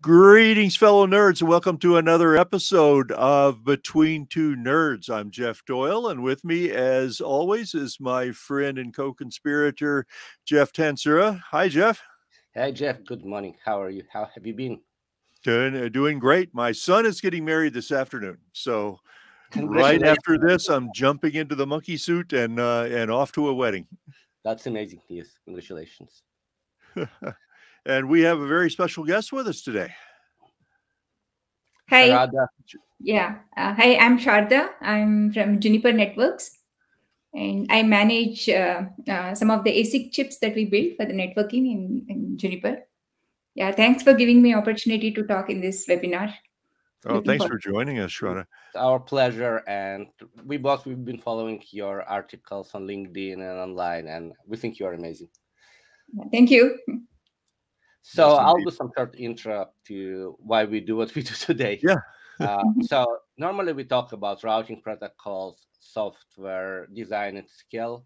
Greetings, fellow nerds, and welcome to another episode of Between Two Nerds. I'm Jeff Doyle, and with me, as always, is my friend and co conspirator, Jeff Tantsura. Hi, Jeff. Hey, Jeff. Good morning. How are you? How have you been? Doing, uh, doing great. My son is getting married this afternoon. So, right after this, I'm jumping into the monkey suit and, uh, and off to a wedding. That's amazing. Yes. Congratulations. And we have a very special guest with us today. Hi. Sharada. Yeah. Uh, hi, I'm Sharada. I'm from Juniper Networks. And I manage uh, uh, some of the ASIC chips that we build for the networking in, in, Juniper. Yeah, thanks for giving me opportunity to talk in this webinar. Oh, Looking thanks forward. for joining us, Sharada. Our pleasure. And we both, we've been following your articles on LinkedIn and online, and we think you are amazing. Thank you. So yes, I'll do some short intro to why we do what we do today. Yeah. uh, so normally we talk about routing protocols, software design at scale.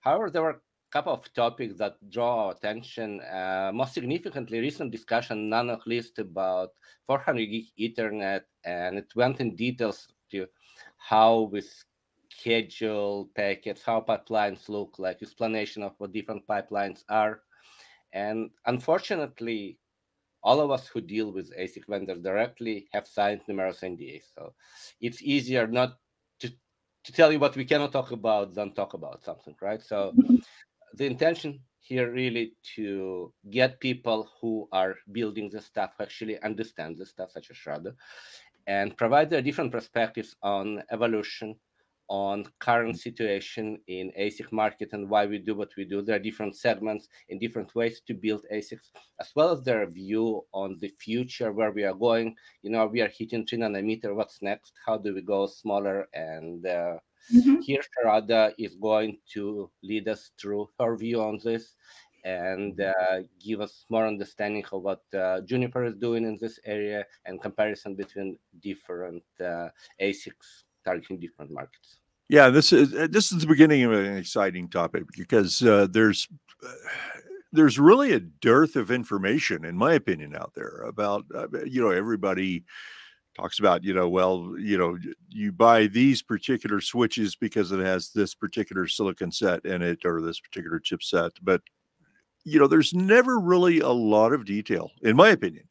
However, there were a couple of topics that draw our attention. Uh, most significantly, recent discussion, none of least about 400 gig Ethernet, and it went in details to how we schedule packets, how pipelines look like, explanation of what different pipelines are and unfortunately, all of us who deal with ASIC vendors directly have signed numerous NDAs. So it's easier not to, to tell you what we cannot talk about than talk about something, right? So mm-hmm. the intention here really to get people who are building the stuff actually understand the stuff such as Sharada and provide their different perspectives on evolution on current situation in ASIC market and why we do what we do. There are different segments and different ways to build ASICs, as well as their view on the future, where we are going. You know, we are hitting three nanometer. What's next? How do we go smaller? And uh, mm-hmm. here, Sharada is going to lead us through her view on this and uh, give us more understanding of what uh, Juniper is doing in this area and comparison between different uh, ASICs targeting different markets. Yeah, this is uh, this is the beginning of an exciting topic because uh, there's uh, there's really a dearth of information, in my opinion, out there about uh, you know everybody talks about you know well you know you buy these particular switches because it has this particular silicon set in it or this particular chipset, but you know there's never really a lot of detail, in my opinion,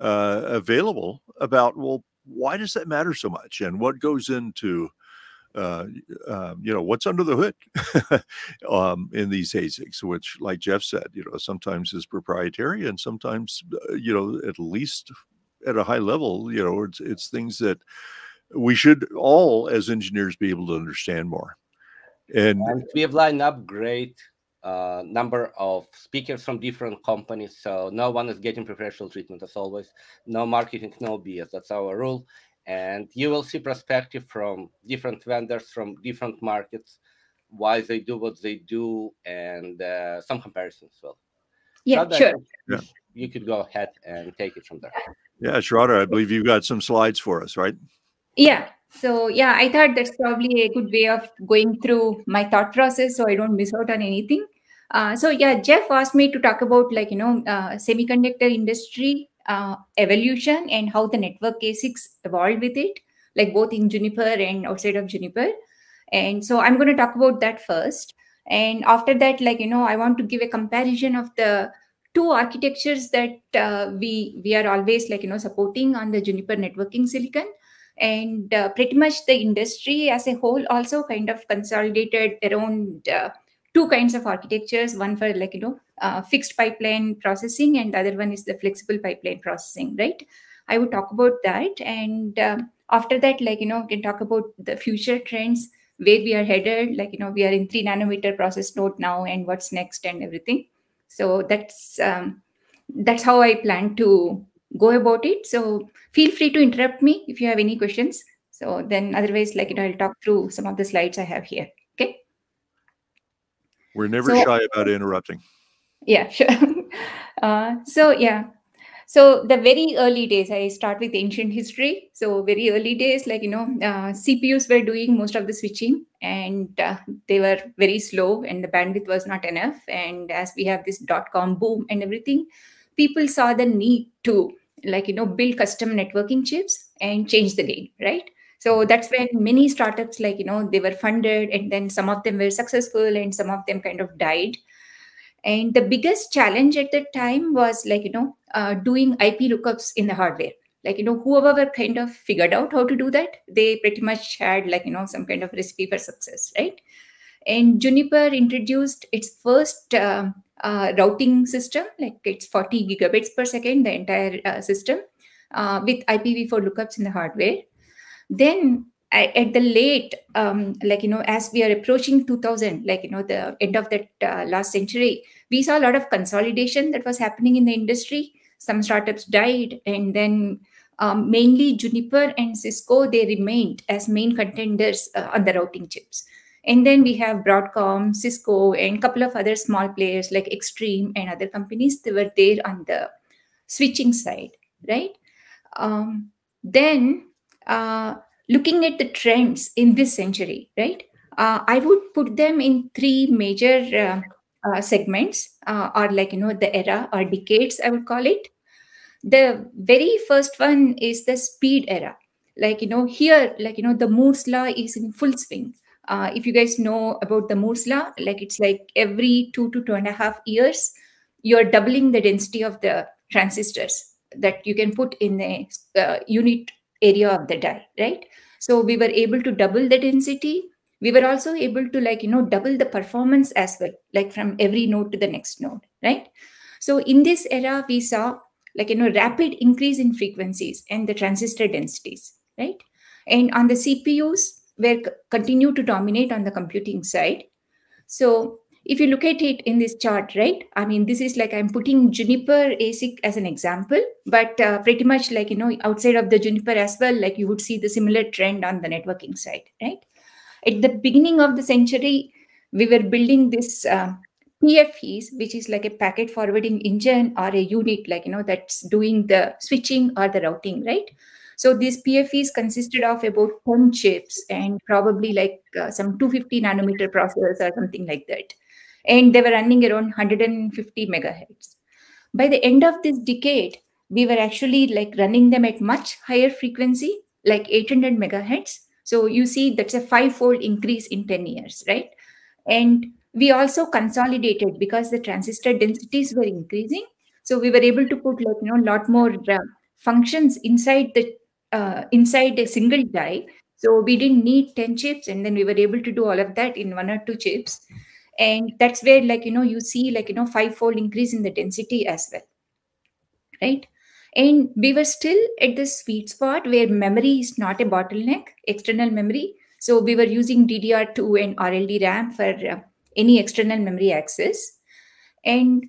uh, available about well why does that matter so much and what goes into uh, uh, you know what's under the hood um, in these ASICs, which, like Jeff said, you know sometimes is proprietary and sometimes uh, you know at least at a high level, you know it's it's things that we should all as engineers be able to understand more. And, and we have lined up great uh, number of speakers from different companies. So no one is getting preferential treatment as always. No marketing, no BS. That's our rule and you will see perspective from different vendors from different markets why they do what they do and uh, some comparisons as well. Yeah sure. yeah. you could go ahead and take it from there. Yeah Sharada, i believe you've got some slides for us right? Yeah. So yeah i thought that's probably a good way of going through my thought process so i don't miss out on anything. Uh, so yeah jeff asked me to talk about like you know uh, semiconductor industry uh, evolution and how the network ASICs evolved with it, like both in Juniper and outside of Juniper. And so I'm going to talk about that first. And after that, like, you know, I want to give a comparison of the two architectures that uh, we we are always like, you know, supporting on the Juniper networking silicon. And uh, pretty much the industry as a whole also kind of consolidated around uh, two kinds of architectures. One for like you know uh, fixed pipeline processing and the other one is the flexible pipeline processing right? I would talk about that. And um, after that like you know we can talk about the future trends where we are headed. Like you know we are in 3 nanometer process node now and what's next and everything. So that's um, that's how i plan to go about it. So feel free to interrupt me if you have any questions. So then otherwise like you know i'll talk through some of the slides i have here we're never so, shy about interrupting. Yeah, sure. Uh, so yeah, so the very early days, I start with ancient history. So very early days, like you know, uh, CPUs were doing most of the switching, and uh, they were very slow, and the bandwidth was not enough. And as we have this dot com boom and everything, people saw the need to like you know build custom networking chips and change the game, right? So that's when many startups, like you know, they were funded, and then some of them were successful, and some of them kind of died. And the biggest challenge at that time was like you know uh, doing ip lookups in the hardware. Like you know whoever kind of figured out how to do that they pretty much had like you know some kind of recipe for success right? And juniper introduced its first uh, uh, routing system like it's 40 gigabits per second the entire uh, system uh, with ipv4 lookups in the hardware then at the late um, like you know as we are approaching 2000 like you know the end of that uh, last century we saw a lot of consolidation that was happening in the industry. Some startups died and then um, mainly juniper and cisco they remained as main contenders uh, on the routing chips. And then we have broadcom cisco and a couple of other small players like extreme and other companies they were there on the switching side right? Um, then uh, looking at the trends in this century, right? Uh, I would put them in three major uh, uh, segments, uh, or like, you know, the era or decades, I would call it. The very first one is the speed era. Like, you know, here, like, you know, the Moore's law is in full swing. Uh, if you guys know about the Moore's law, like it's like every two to two and a half years, you're doubling the density of the transistors that you can put in a uh, unit area of the die, right? So we were able to double the density. We were also able to like, you know, double the performance as well, like from every node to the next node, right? So in this era, we saw like, you know, rapid increase in frequencies and the transistor densities, right? And on the CPUs, were continue to dominate on the computing side. So if you look at it in this chart, right? I mean, this is like I'm putting Juniper ASIC as an example, but uh, pretty much like, you know, outside of the Juniper as well, like you would see the similar trend on the networking side, right? At the beginning of the century, we were building this uh, PFEs, which is like a packet forwarding engine or a unit, like, you know, that's doing the switching or the routing, right? So these PFEs consisted of about 10 chips and probably like uh, some 250 nanometer processors or something like that and they were running around 150 megahertz. By the end of this decade, we were actually like running them at much higher frequency, like 800 megahertz. So you see that's a five-fold increase in 10 years, right? And we also consolidated because the transistor densities were increasing. So we were able to put like you know a lot more uh, functions inside the uh, inside a single die. So we didn't need 10 chips, and then we were able to do all of that in one or two chips and that's where like you know you see like you know five-fold increase in the density as well right? And we were still at the sweet spot where memory is not a bottleneck external memory. So we were using ddr2 and rld ram for uh, any external memory access. And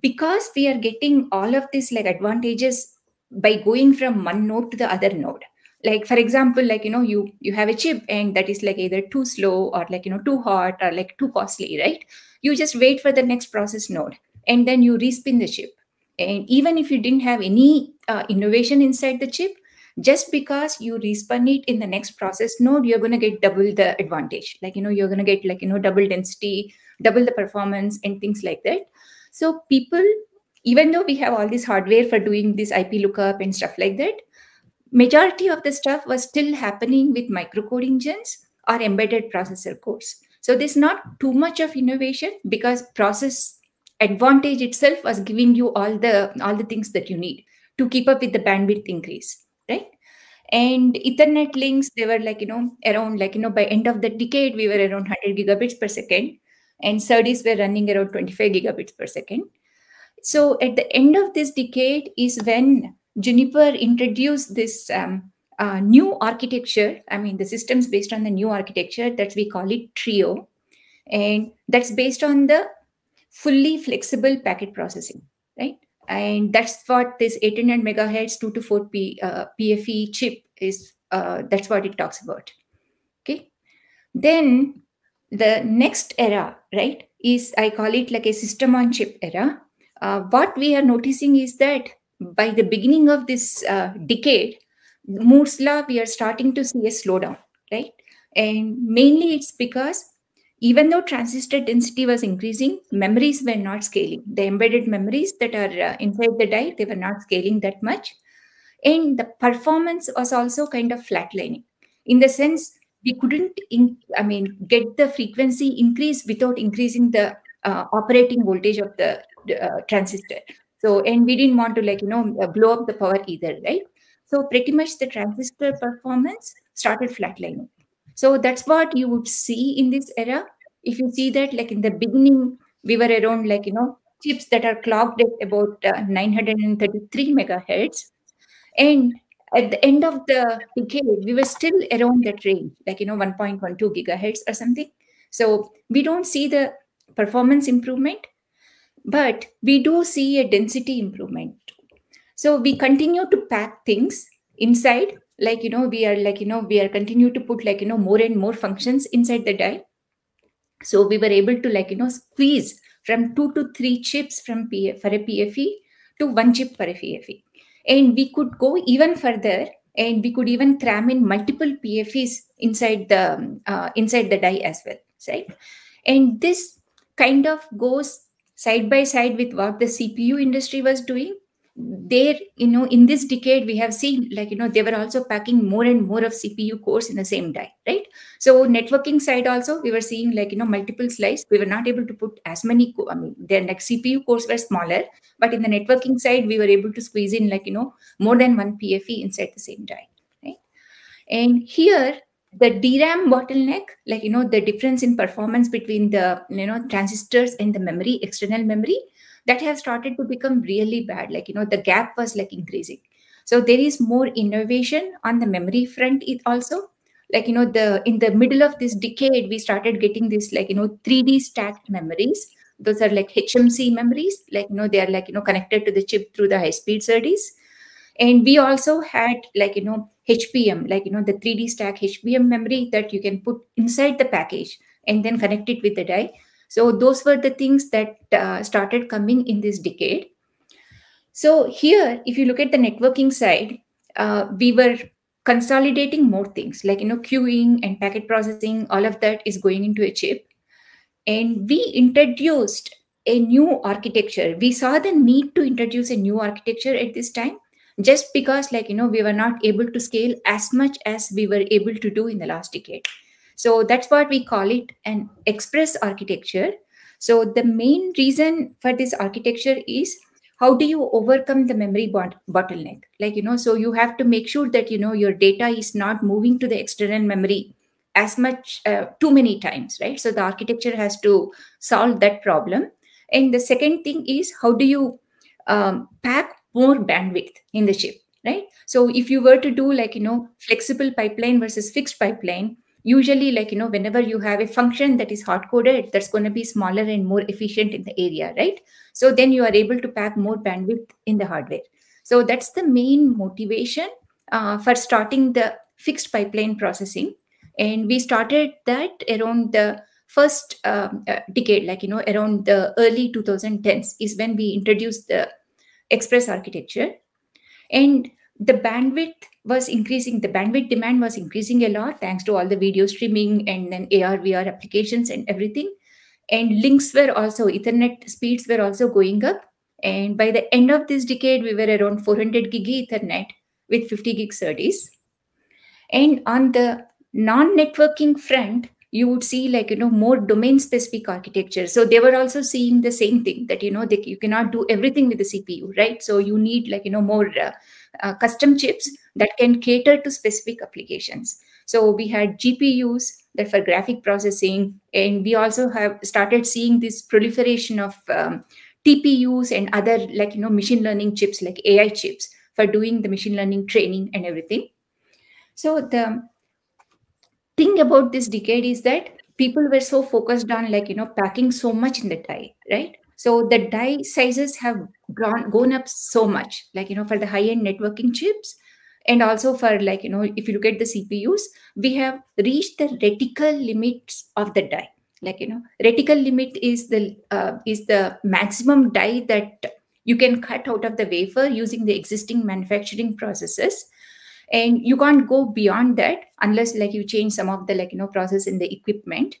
because we are getting all of these like advantages by going from one node to the other node like for example like you know you you have a chip and that is like either too slow or like you know too hot or like too costly right? You just wait for the next process node and then you respin the chip. And even if you didn't have any uh, innovation inside the chip just because you respin it in the next process node you're going to get double the advantage. Like you know you're going to get like you know double density double the performance and things like that. So people even though we have all this hardware for doing this ip lookup and stuff like that majority of the stuff was still happening with microcode engines or embedded processor cores. So there's not too much of innovation because process advantage itself was giving you all the all the things that you need to keep up with the bandwidth increase, right? And Ethernet links, they were like, you know, around like, you know, by end of the decade, we were around 100 gigabits per second and SerDes were running around 25 gigabits per second. So at the end of this decade is when Juniper introduced this um, uh, new architecture. I mean, the systems based on the new architecture that we call it Trio, and that's based on the fully flexible packet processing, right? And that's what this 800 megahertz 2 to 4 P, uh, PFE chip is. Uh, that's what it talks about. Okay. Then the next era, right, is I call it like a system on chip era. Uh, what we are noticing is that by the beginning of this uh, decade, Moore's law, we are starting to see a slowdown, right? And mainly it's because even though transistor density was increasing, memories were not scaling. The embedded memories that are uh, inside the die, they were not scaling that much. And the performance was also kind of flatlining in the sense we couldn't, in, I mean, get the frequency increase without increasing the uh, operating voltage of the uh, transistor. So, and we didn't want to like, you know, uh, blow up the power either, right? So pretty much the transistor performance started flatlining. So that's what you would see in this era. If you see that, like in the beginning, we were around like, you know, chips that are clocked at about uh, 933 megahertz. And at the end of the decade, we were still around that range, like, you know, 1.12 gigahertz or something. So we don't see the performance improvement, but we do see a density improvement. So we continue to pack things inside like you know we are like you know we are continue to put like you know more and more functions inside the die. So we were able to like you know squeeze from two to three chips from PF, for a pfe to one chip for a pfe and we could go even further and we could even cram in multiple pfes inside the uh, inside the die as well right? And this kind of goes side by side with what the cpu industry was doing. There you know in this decade we have seen like you know they were also packing more and more of cpu cores in the same die right? So networking side also we were seeing like you know multiple slices we were not able to put as many co- i mean their like cpu cores were smaller but in the networking side we were able to squeeze in like you know more than one pfe inside the same die right? And here the DRAM bottleneck, like you know, the difference in performance between the you know transistors and the memory, external memory, that have started to become really bad. Like you know the gap was like increasing. So there is more innovation on the memory front it also. Like you know the in the middle of this decade we started getting this like you know 3d stacked memories. Those are like hmc memories. Like you know they are like you know connected to the chip through the high speed SerDes. And we also had like you know hbm like you know the 3d stack hbm memory that you can put inside the package and then connect it with the die so those were the things that uh, started coming in this decade. So here, if you look at the networking side, uh, we were consolidating more things like you know queuing and packet processing. All of that is going into a chip, and we introduced a new architecture. We saw the need to introduce a new architecture at this time just because like you know we were not able to scale as much as we were able to do in the last decade so that's what we call it an express architecture. So the main reason for this architecture is how do you overcome the memory bot- bottleneck? Like, you know, so you have to make sure that, you know, your data is not moving to the external memory as much, uh, too many times, right? So the architecture has to solve that problem. And the second thing is how do you um, pack more bandwidth in the chip, right? So if you were to do like, you know, flexible pipeline versus fixed pipeline, usually like you know whenever you have a function that is hard coded that's going to be smaller and more efficient in the area right? So then you are able to pack more bandwidth in the hardware. So that's the main motivation uh, for starting the fixed pipeline processing. And we started that around the first um, uh, decade like you know around the early 2010s is when we introduced the express architecture. And the bandwidth was increasing the bandwidth demand was increasing a lot thanks to all the video streaming and then ar vr applications and everything. And links were also ethernet speeds were also going up. And by the end of this decade we were around 400 gig ethernet with 50 gig SerDes. And on the non-networking front you would see like you know more domain specific architecture so they were also seeing the same thing that you know they, you cannot do everything with the cpu right so you need like you know more uh, uh, custom chips that can cater to specific applications. So we had GPUs that for graphic processing, and we also have started seeing this proliferation of um, TPUs and other like you know machine learning chips like AI chips for doing the machine learning training and everything. So the thing about this decade is that people were so focused on like you know packing so much in the die, right? So the die sizes have gone, gone up so much, like, you know, for the high end networking chips. And also for like, you know, if you look at the CPUs, we have reached the reticle limits of the die. Like, you know, reticle limit is the uh, is the maximum die that you can cut out of the wafer using the existing manufacturing processes and you can't go beyond that unless like you change some of the like you know process in the equipment.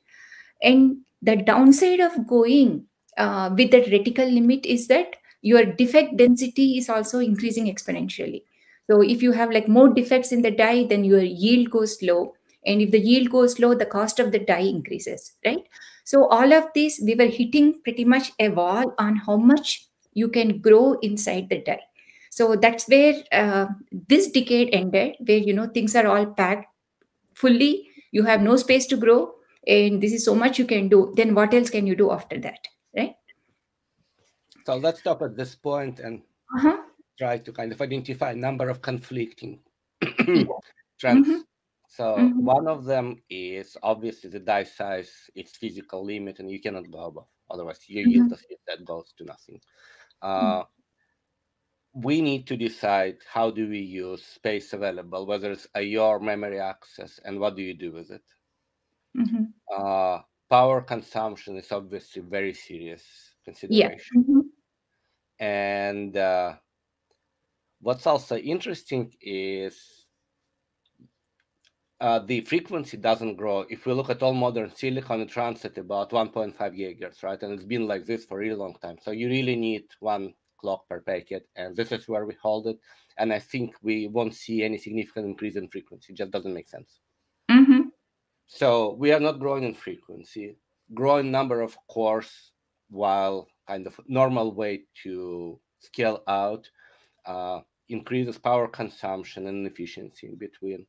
And the downside of going uh, with that reticle limit is that your defect density is also increasing exponentially. So if you have like more defects in the die then your yield goes low. And if the yield goes low the cost of the die increases right? So all of this we were hitting pretty much a wall on how much you can grow inside the die so that's where uh, this decade ended where you know things are all packed fully you have no space to grow and this is so much you can do then what else can you do after that right so let's stop at this point and uh-huh. try to kind of identify a number of conflicting trends mm-hmm. so mm-hmm. one of them is obviously the die size its physical limit and you cannot go above otherwise you mm-hmm. yield that goes to nothing uh, we need to decide how do we use space available, whether it's your memory access, and what do you do with it. Mm-hmm. Uh, power consumption is obviously very serious consideration. Yeah. Mm-hmm. And uh, what's also interesting is uh, the frequency doesn't grow. If we look at all modern silicon, it runs at about 1.5 gigahertz, right? And it's been like this for a really long time. So you really need one clock per packet, and this is where we hold it. And I think we won't see any significant increase in frequency. It just doesn't make sense. Mm-hmm. So we are not growing in frequency, growing number of cores while kind of normal way to scale out uh, increases power consumption and efficiency in between.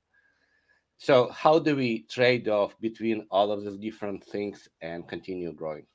So how do we trade off between all of these different things and continue growing?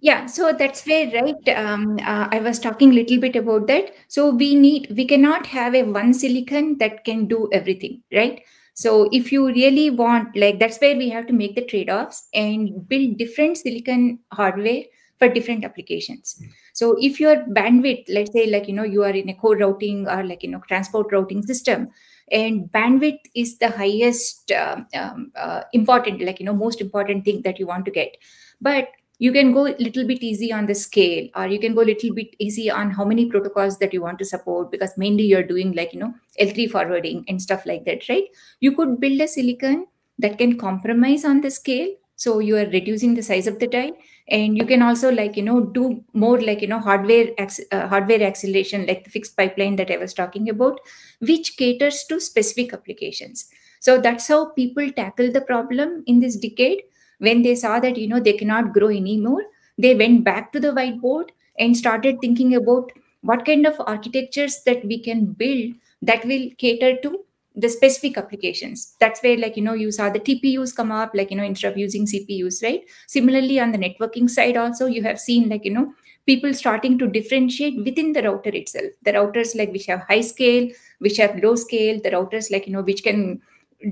Yeah so that's where right um, uh, i was talking a little bit about that. So we need we cannot have a one silicon that can do everything right? So if you really want like that's where we have to make the trade-offs and build different silicon hardware for different applications. So if your bandwidth let's say like you know you are in a core routing or like you know transport routing system and bandwidth is the highest uh, um, uh, important like you know most important thing that you want to get. But you can go a little bit easy on the scale or you can go a little bit easy on how many protocols that you want to support because mainly you're doing like you know l3 forwarding and stuff like that right? You could build a silicon that can compromise on the scale so you are reducing the size of the die. And you can also like you know do more like you know hardware uh, hardware acceleration like the fixed pipeline that i was talking about which caters to specific applications. So that's how people tackle the problem in this decade when they saw that you know they cannot grow anymore they went back to the whiteboard and started thinking about what kind of architectures that we can build that will cater to the specific applications. That's where like you know you saw the tpus come up like you know instead of using cpus right? Similarly on the networking side also you have seen like you know people starting to differentiate within the router itself. The routers like which have high scale which have low scale the routers like you know which can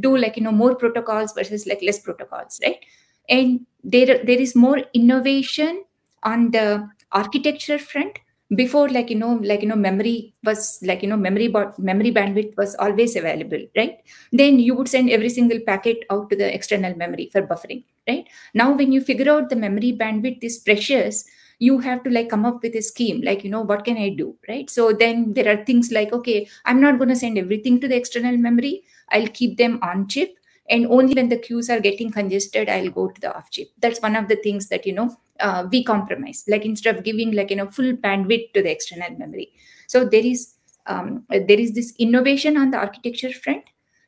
do like you know more protocols versus like less protocols right and there there is more innovation on the architecture front. Before like you know like you know memory was like you know memory memory bandwidth was always available right? Then you would send every single packet out to the external memory for buffering right? Now when you figure out the memory bandwidth is precious you have to like come up with a scheme like you know what can i do right? So then there are things like okay i'm not going to send everything to the external memory. I'll keep them on chip and only when the queues are getting congested i'll go to the off chip. That's one of the things that you know uh, we compromise. Like instead of giving like you know full bandwidth to the external memory. So there is um, there is this innovation on the architecture front.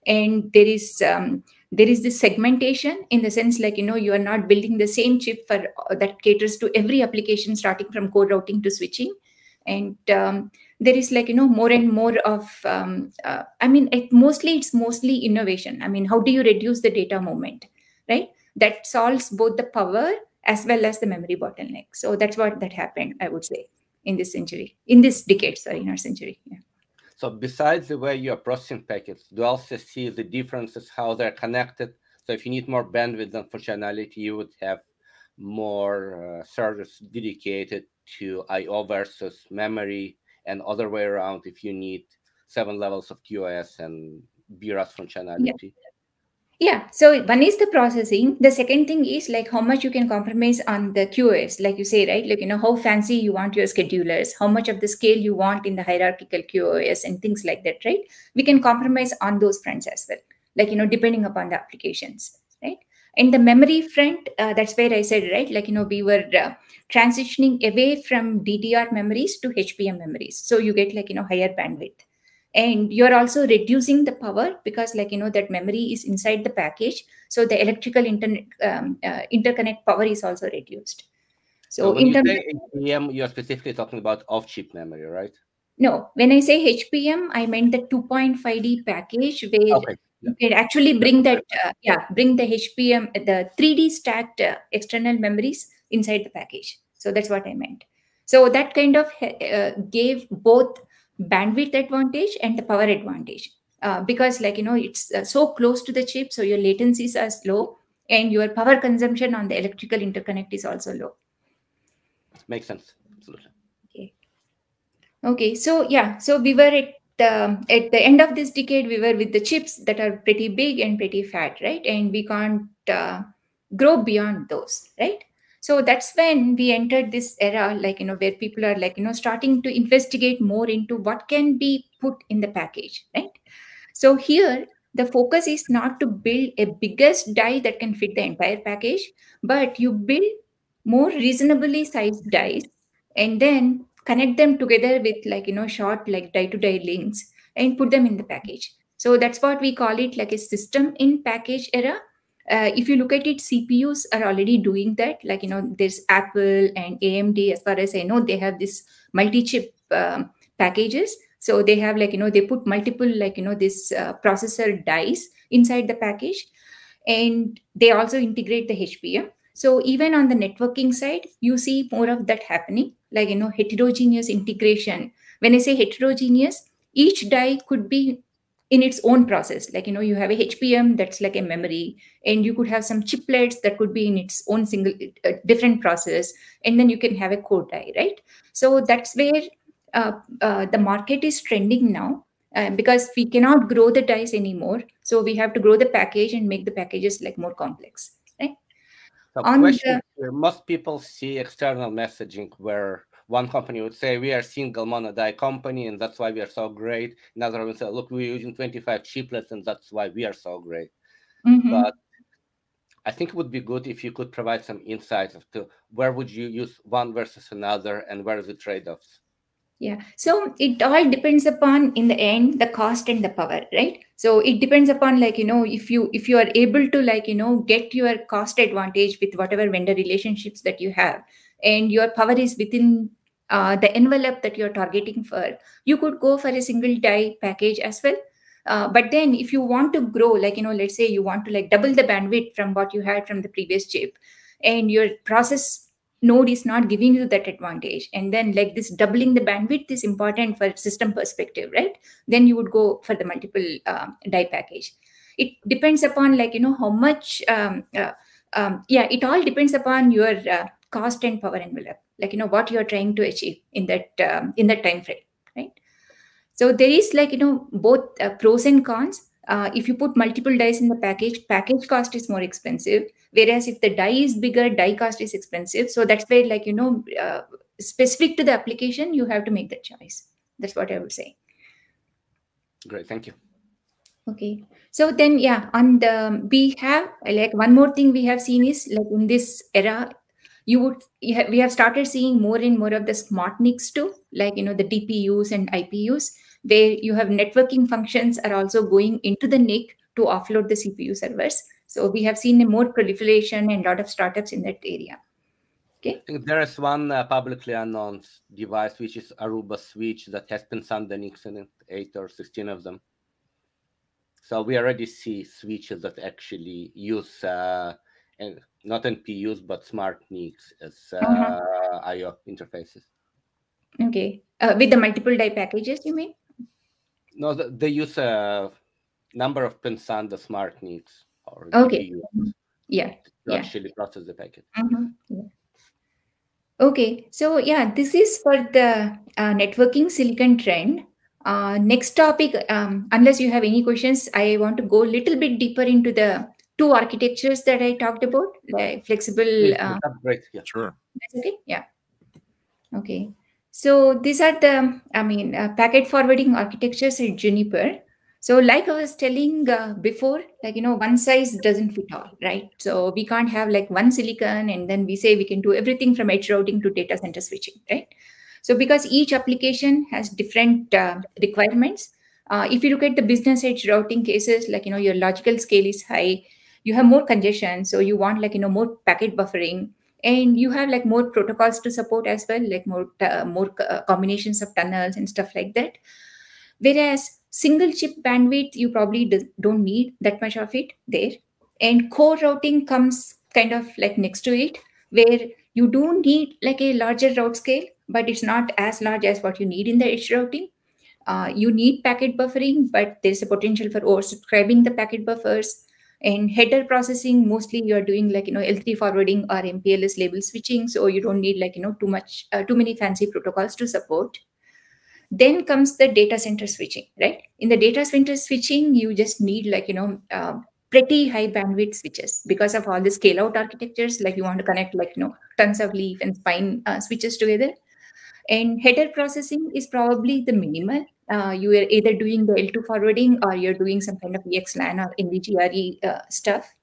And there is um, there is this segmentation in the sense like you know you are not building the same chip for uh, that caters to every application starting from core routing to switching and um, there is like you know more and more of um, uh, i mean it mostly it's mostly innovation. I mean how do you reduce the data movement right? That solves both the power as well as the memory bottleneck. So that's what that happened i would say in this century in this decade sorry in our century yeah. so besides the way you are processing packets do also see the differences how they're connected? So if you need more bandwidth and functionality you would have more uh, SerDes dedicated to io versus memory and other way around if you need seven levels of QoS and BRAS functionality. Yeah. Yeah. So one is the processing. The second thing is like how much you can compromise on the QoS, like you say, right? Like, you know, how fancy you want your schedulers, how much of the scale you want in the hierarchical QoS and things like that, right? We can compromise on those fronts as well, like, you know, depending upon the applications, right? In the memory front, uh, that's where I said, right? Like, you know, we were uh, transitioning away from DDR memories to HBM memories. So you get like, you know, higher bandwidth and you're also reducing the power because like you know that memory is inside the package so the electrical internet um, uh, interconnect power is also reduced so, so when you say HBM, you're specifically talking about off-chip memory, right? No, when I say HBM, I meant the 2.5D package where okay. You actually bring that, uh, yeah, bring the HBM the 3D stacked uh, external memories inside the package. So that's what I meant. So that kind of uh, gave both bandwidth advantage and the power advantage. Uh, because like you know it's uh, so close to the chip so your latencies are slow and your power consumption on the electrical interconnect is also low. Makes sense. Absolutely. Okay. Okay so yeah so we were at the at the end of this decade we were with the chips that are pretty big and pretty fat right? And we can't uh, grow beyond those right? So that's when we entered this era like you know where people are like you know starting to investigate more into what can be put in the package right? So here the focus is not to build a biggest die that can fit the entire package but you build more reasonably sized dies and then connect them together with like you know short like die to die links and put them in the package. So that's what we call it like a system in package era. Uh, if you look at it cpus are already doing that. Like you know there's apple and amd as far as i know they have this multi-chip um, packages. So they have like you know they put multiple like you know this uh, processor dies inside the package. And they also integrate the hbm so even on the networking side you see more of that happening like you know heterogeneous integration. When i say heterogeneous each die could be in its own process. Like you know you have a HBM that's like a memory and you could have some chiplets that could be in its own single uh, different process and then you can have a core die right? So that's where uh, uh, the market is trending now uh, because we cannot grow the dice anymore. So we have to grow the package and make the packages like more complex so question the, most people see external messaging where one company would say we are single monodie company and that's why we are so great. Another would say, look, we're using 25 chiplets and that's why we are so great. Mm-hmm. But I think it would be good if you could provide some insights as to where would you use one versus another and where are the trade-offs. Yeah. So it all depends upon in the end the cost and the power, right? So it depends upon like you know if you if you are able to like you know get your cost advantage with whatever vendor relationships that you have and your power is within uh, the envelope that you're targeting for. You could go for a single die package as well. Uh, but then if you want to grow, like, you know, let's say you want to like double the bandwidth from what you had from the previous chip and your process node is not giving you that advantage. And then like this doubling the bandwidth is important for system perspective right? Then you would go for the multiple uh, die package. It depends upon like you know how much um, uh, um, yeah it all depends upon your uh, cost and power envelope like you know what you're trying to achieve in that um, in that time frame right? So there is like you know both uh, pros and cons. Uh, if you put multiple dies in the package package cost is more expensive whereas if the die is bigger die cost is expensive. So that's where like you know uh, specific to the application you have to make that choice. That's what i would say. Great. Thank you. Okay. So then yeah on the we have like one more thing we have seen is like in this era you would you have, we have started seeing more and more of the smart NICs too, like you know the DPUs and IPUs, where you have networking functions are also going into the NIC to offload the CPU servers. So we have seen a more proliferation and a lot of startups in that area. Okay. There is one uh, publicly announced device, which is Aruba Switch, that has been NICs in it, eight or 16 of them. So we already see switches that actually use uh, and not NPUs but smart NICs as uh, uh-huh. I/O interfaces. Okay, uh, with the multiple die packages, you mean? No, they use a number of pins on the smart NICs or okay. Yeah, to yeah. actually process the packet. Uh-huh. Yeah. Okay, so yeah, this is for the uh, networking silicon trend. Uh, next topic, um, unless you have any questions, I want to go a little bit deeper into the two architectures that I talked about, like flexible. Uh, great. Yeah. Sure. That's okay. Yeah. Okay. So these are the, I mean, uh, packet forwarding architectures at Juniper. So like I was telling uh, before, like, you know, one size doesn't fit all, right? So we can't have like one silicon and then we say we can do everything from edge routing to data center switching, right? So because each application has different uh, requirements, uh, if you look at the business edge routing cases, like, you know, your logical scale is high, you have more congestion. So you want like, you know, more packet buffering and you have like more protocols to support as well, like more, uh, more uh, combinations of tunnels and stuff like that. Whereas single chip bandwidth, you probably don't need that much of it there. And core routing comes kind of like next to it, where you do need like a larger route scale, but it's not as large as what you need in the edge routing. Uh, you need packet buffering, but there's a potential for oversubscribing the packet buffers. And header processing, mostly you're doing like, you know, L3 forwarding or MPLS label switching. So you don't need like, you know, too much, uh, too many fancy protocols to support. Then comes the data center switching, right? In the data center switching, you just need like, you know, uh, pretty high bandwidth switches because of all the scale out architectures. Like you want to connect like, you know, tons of leaf and spine uh, switches together. And header processing is probably the minimal. Uh, you are either doing the L2 forwarding or you're doing some kind of VXLAN or NVGRE uh, stuff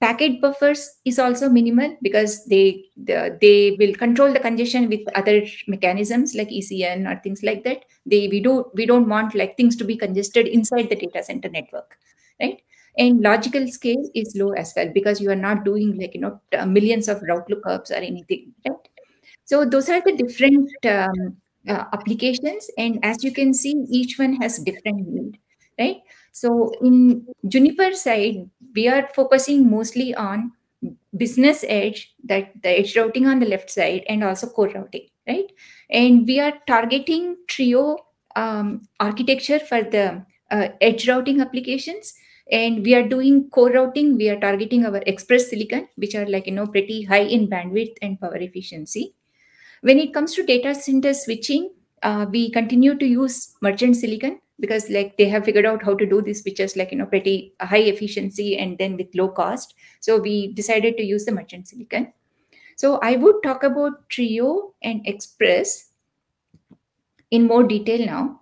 packet buffers is also minimal because they the, they will control the congestion with other mechanisms like ECN or things like that. They we do we don't want like things to be congested inside the data center network, right? And logical scale is low as well because you are not doing like you know millions of route lookups or anything, right? So those are the different um, uh, applications, and as you can see, each one has different need, right? So in Juniper side, we are focusing mostly on business edge, that the edge routing on the left side, and also core routing, right? And we are targeting Trio um, architecture for the uh, edge routing applications. And we are doing core routing. We are targeting our express silicon, which are like, you know, pretty high in bandwidth and power efficiency. When it comes to data center switching, uh, we continue to use merchant silicon because like they have figured out how to do these switches like you know pretty high efficiency and then with low cost. So we decided to use the merchant silicon. So i would talk about trio and express in more detail now.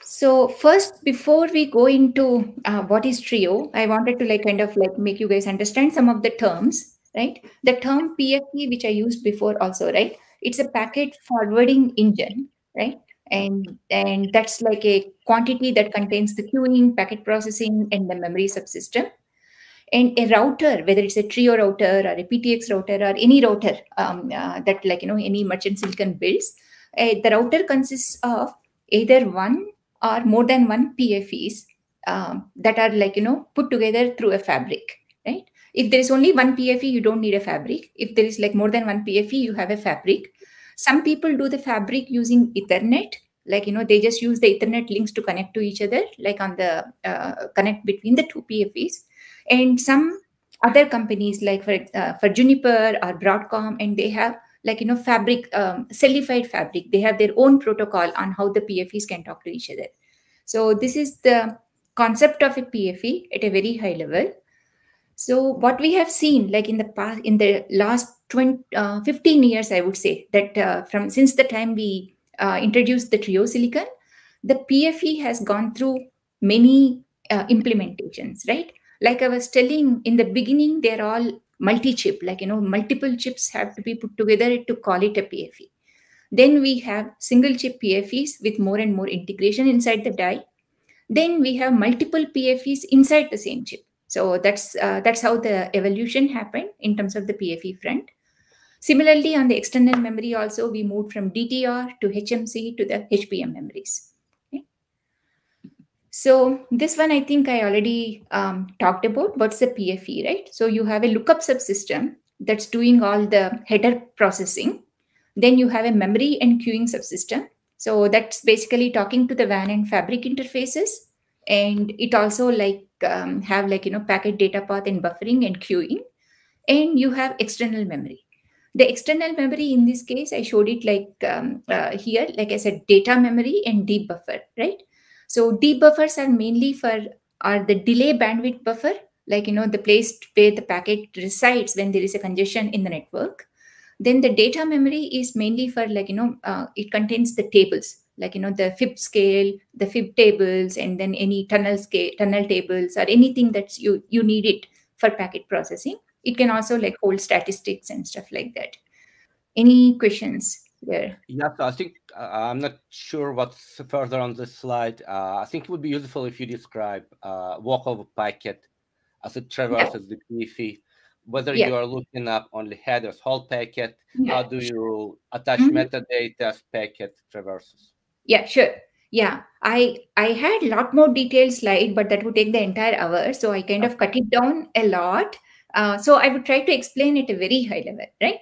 So first before we go into uh, what is trio i wanted to like kind of like make you guys understand some of the terms right? The term pfe which i used before also right it's a packet forwarding engine right? And and that's like a quantity that contains the queuing packet processing and the memory subsystem. And a router whether it's a trio router or a ptx router or any router um, uh, that like you know any merchant silicon builds uh, the router consists of either one or more than one pfes um, that are like you know put together through a fabric right? If there is only one pfe you don't need a fabric. If there is like more than one pfe you have a fabric some people do the fabric using Ethernet, like you know they just use the Ethernet links to connect to each other, like on the uh, connect between the two PFEs. And some other companies, like for uh, for Juniper or Broadcom, and they have like you know fabric um, Cellified fabric. They have their own protocol on how the PFEs can talk to each other. So this is the concept of a PFE at a very high level. So what we have seen, like in the past, in the last 20, uh, 15 years, I would say that uh, from since the time we uh, introduced the Trio Silicon, the PFE has gone through many uh, implementations, right? Like I was telling in the beginning, they're all multi-chip, like, you know, multiple chips have to be put together to call it a PFE. Then we have single chip PFEs with more and more integration inside the die. Then we have multiple PFEs inside the same chip. So that's uh, that's how the evolution happened in terms of the PFE front. Similarly, on the external memory also, we moved from DDR to HMC to the HBM memories. So this one, I think I already um, talked about. What's the PFE, right? So you have a lookup subsystem that's doing all the header processing. Then you have a memory and queuing subsystem. So that's basically talking to the WAN and fabric interfaces. And it also like um, have like, you know, packet data path and buffering and queuing. And you have external memory The external memory in this case, I showed it like um, uh, here, like I said, data memory and deep buffer, right? So deep buffers are mainly for are the delay bandwidth buffer, like you know the place where the packet resides when there is a congestion in the network. Then the data memory is mainly for like you know uh, it contains the tables, like you know the fib scale, the fib tables, and then any tunnel scale, tunnel tables, or anything that's you you need it for packet processing. It can also like hold statistics and stuff like that. Any questions? there? Yes, I think uh, I'm not sure what's further on this slide. Uh, I think it would be useful if you describe uh, walkover packet as it traverses yeah. the PFE, whether yeah. you are looking up only headers, whole packet, yeah. how do you attach mm -hmm. metadata as packet traverses? Yeah, sure. Yeah, I I had a lot more detailed slide, but that would take the entire hour. So I kind of cut it down a lot. Uh, so I would try to explain it a very high level, right?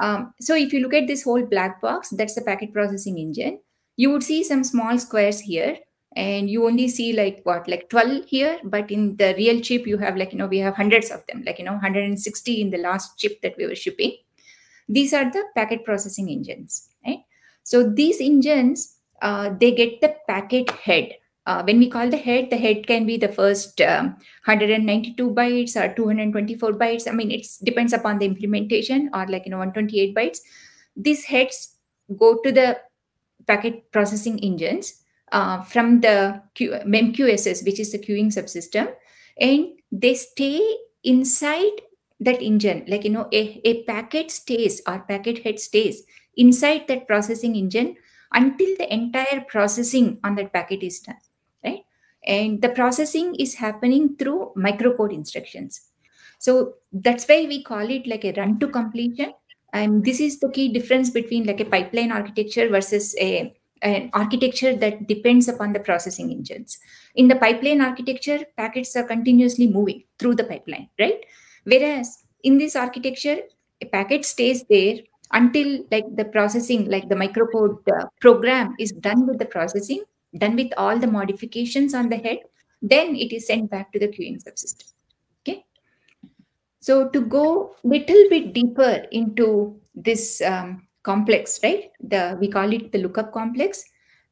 Um, so if you look at this whole black box, that's the packet processing engine. You would see some small squares here and you only see like what, like 12 here, but in the real chip, you have like, you know, we have hundreds of them, like, you know, 160 in the last chip that we were shipping. These are the packet processing engines, right? So these engines, uh, they get the packet head uh, when we call the head, the head can be the first um, 192 bytes or 224 bytes. I mean, it depends upon the implementation or like, you know, 128 bytes. These heads go to the packet processing engines uh, from the Q MemQSS, which is the queuing subsystem, and they stay inside that engine. Like, you know, a, a packet stays or packet head stays inside that processing engine until the entire processing on that packet is done right? and the processing is happening through microcode instructions. So that's why we call it like a run to completion. And this is the key difference between like a pipeline architecture versus a an architecture that depends upon the processing engines. In the pipeline architecture packets are continuously moving through the pipeline right? Whereas in this architecture a packet stays there until like the processing like the microcode uh, program is done with the processing done with all the modifications on the head, then it is sent back to the queuing subsystem. Okay. So to go little bit deeper into this um, complex, right? The we call it the lookup complex.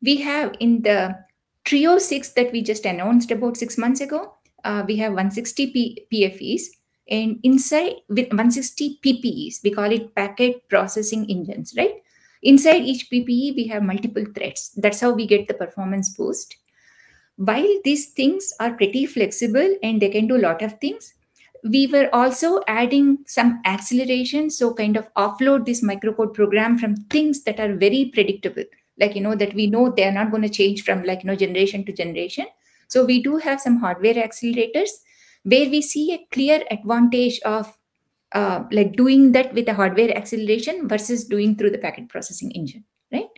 We have in the Trio 6 that we just announced about six months ago, uh, we have 160 P PFEs and inside with 160 PPEs, we call it packet processing engines, right? Inside each PPE, we have multiple threads. That's how we get the performance boost. While these things are pretty flexible and they can do a lot of things, we were also adding some acceleration. So kind of offload this microcode program from things that are very predictable, like, you know, that we know they're not going to change from like, you know, generation to generation. So we do have some hardware accelerators where we see a clear advantage of uh, like doing that with a hardware acceleration versus doing through the packet processing engine, right?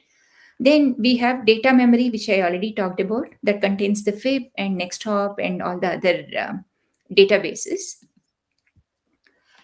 Then we have data memory, which I already talked about, that contains the FIB and NextHop and all the other uh, databases.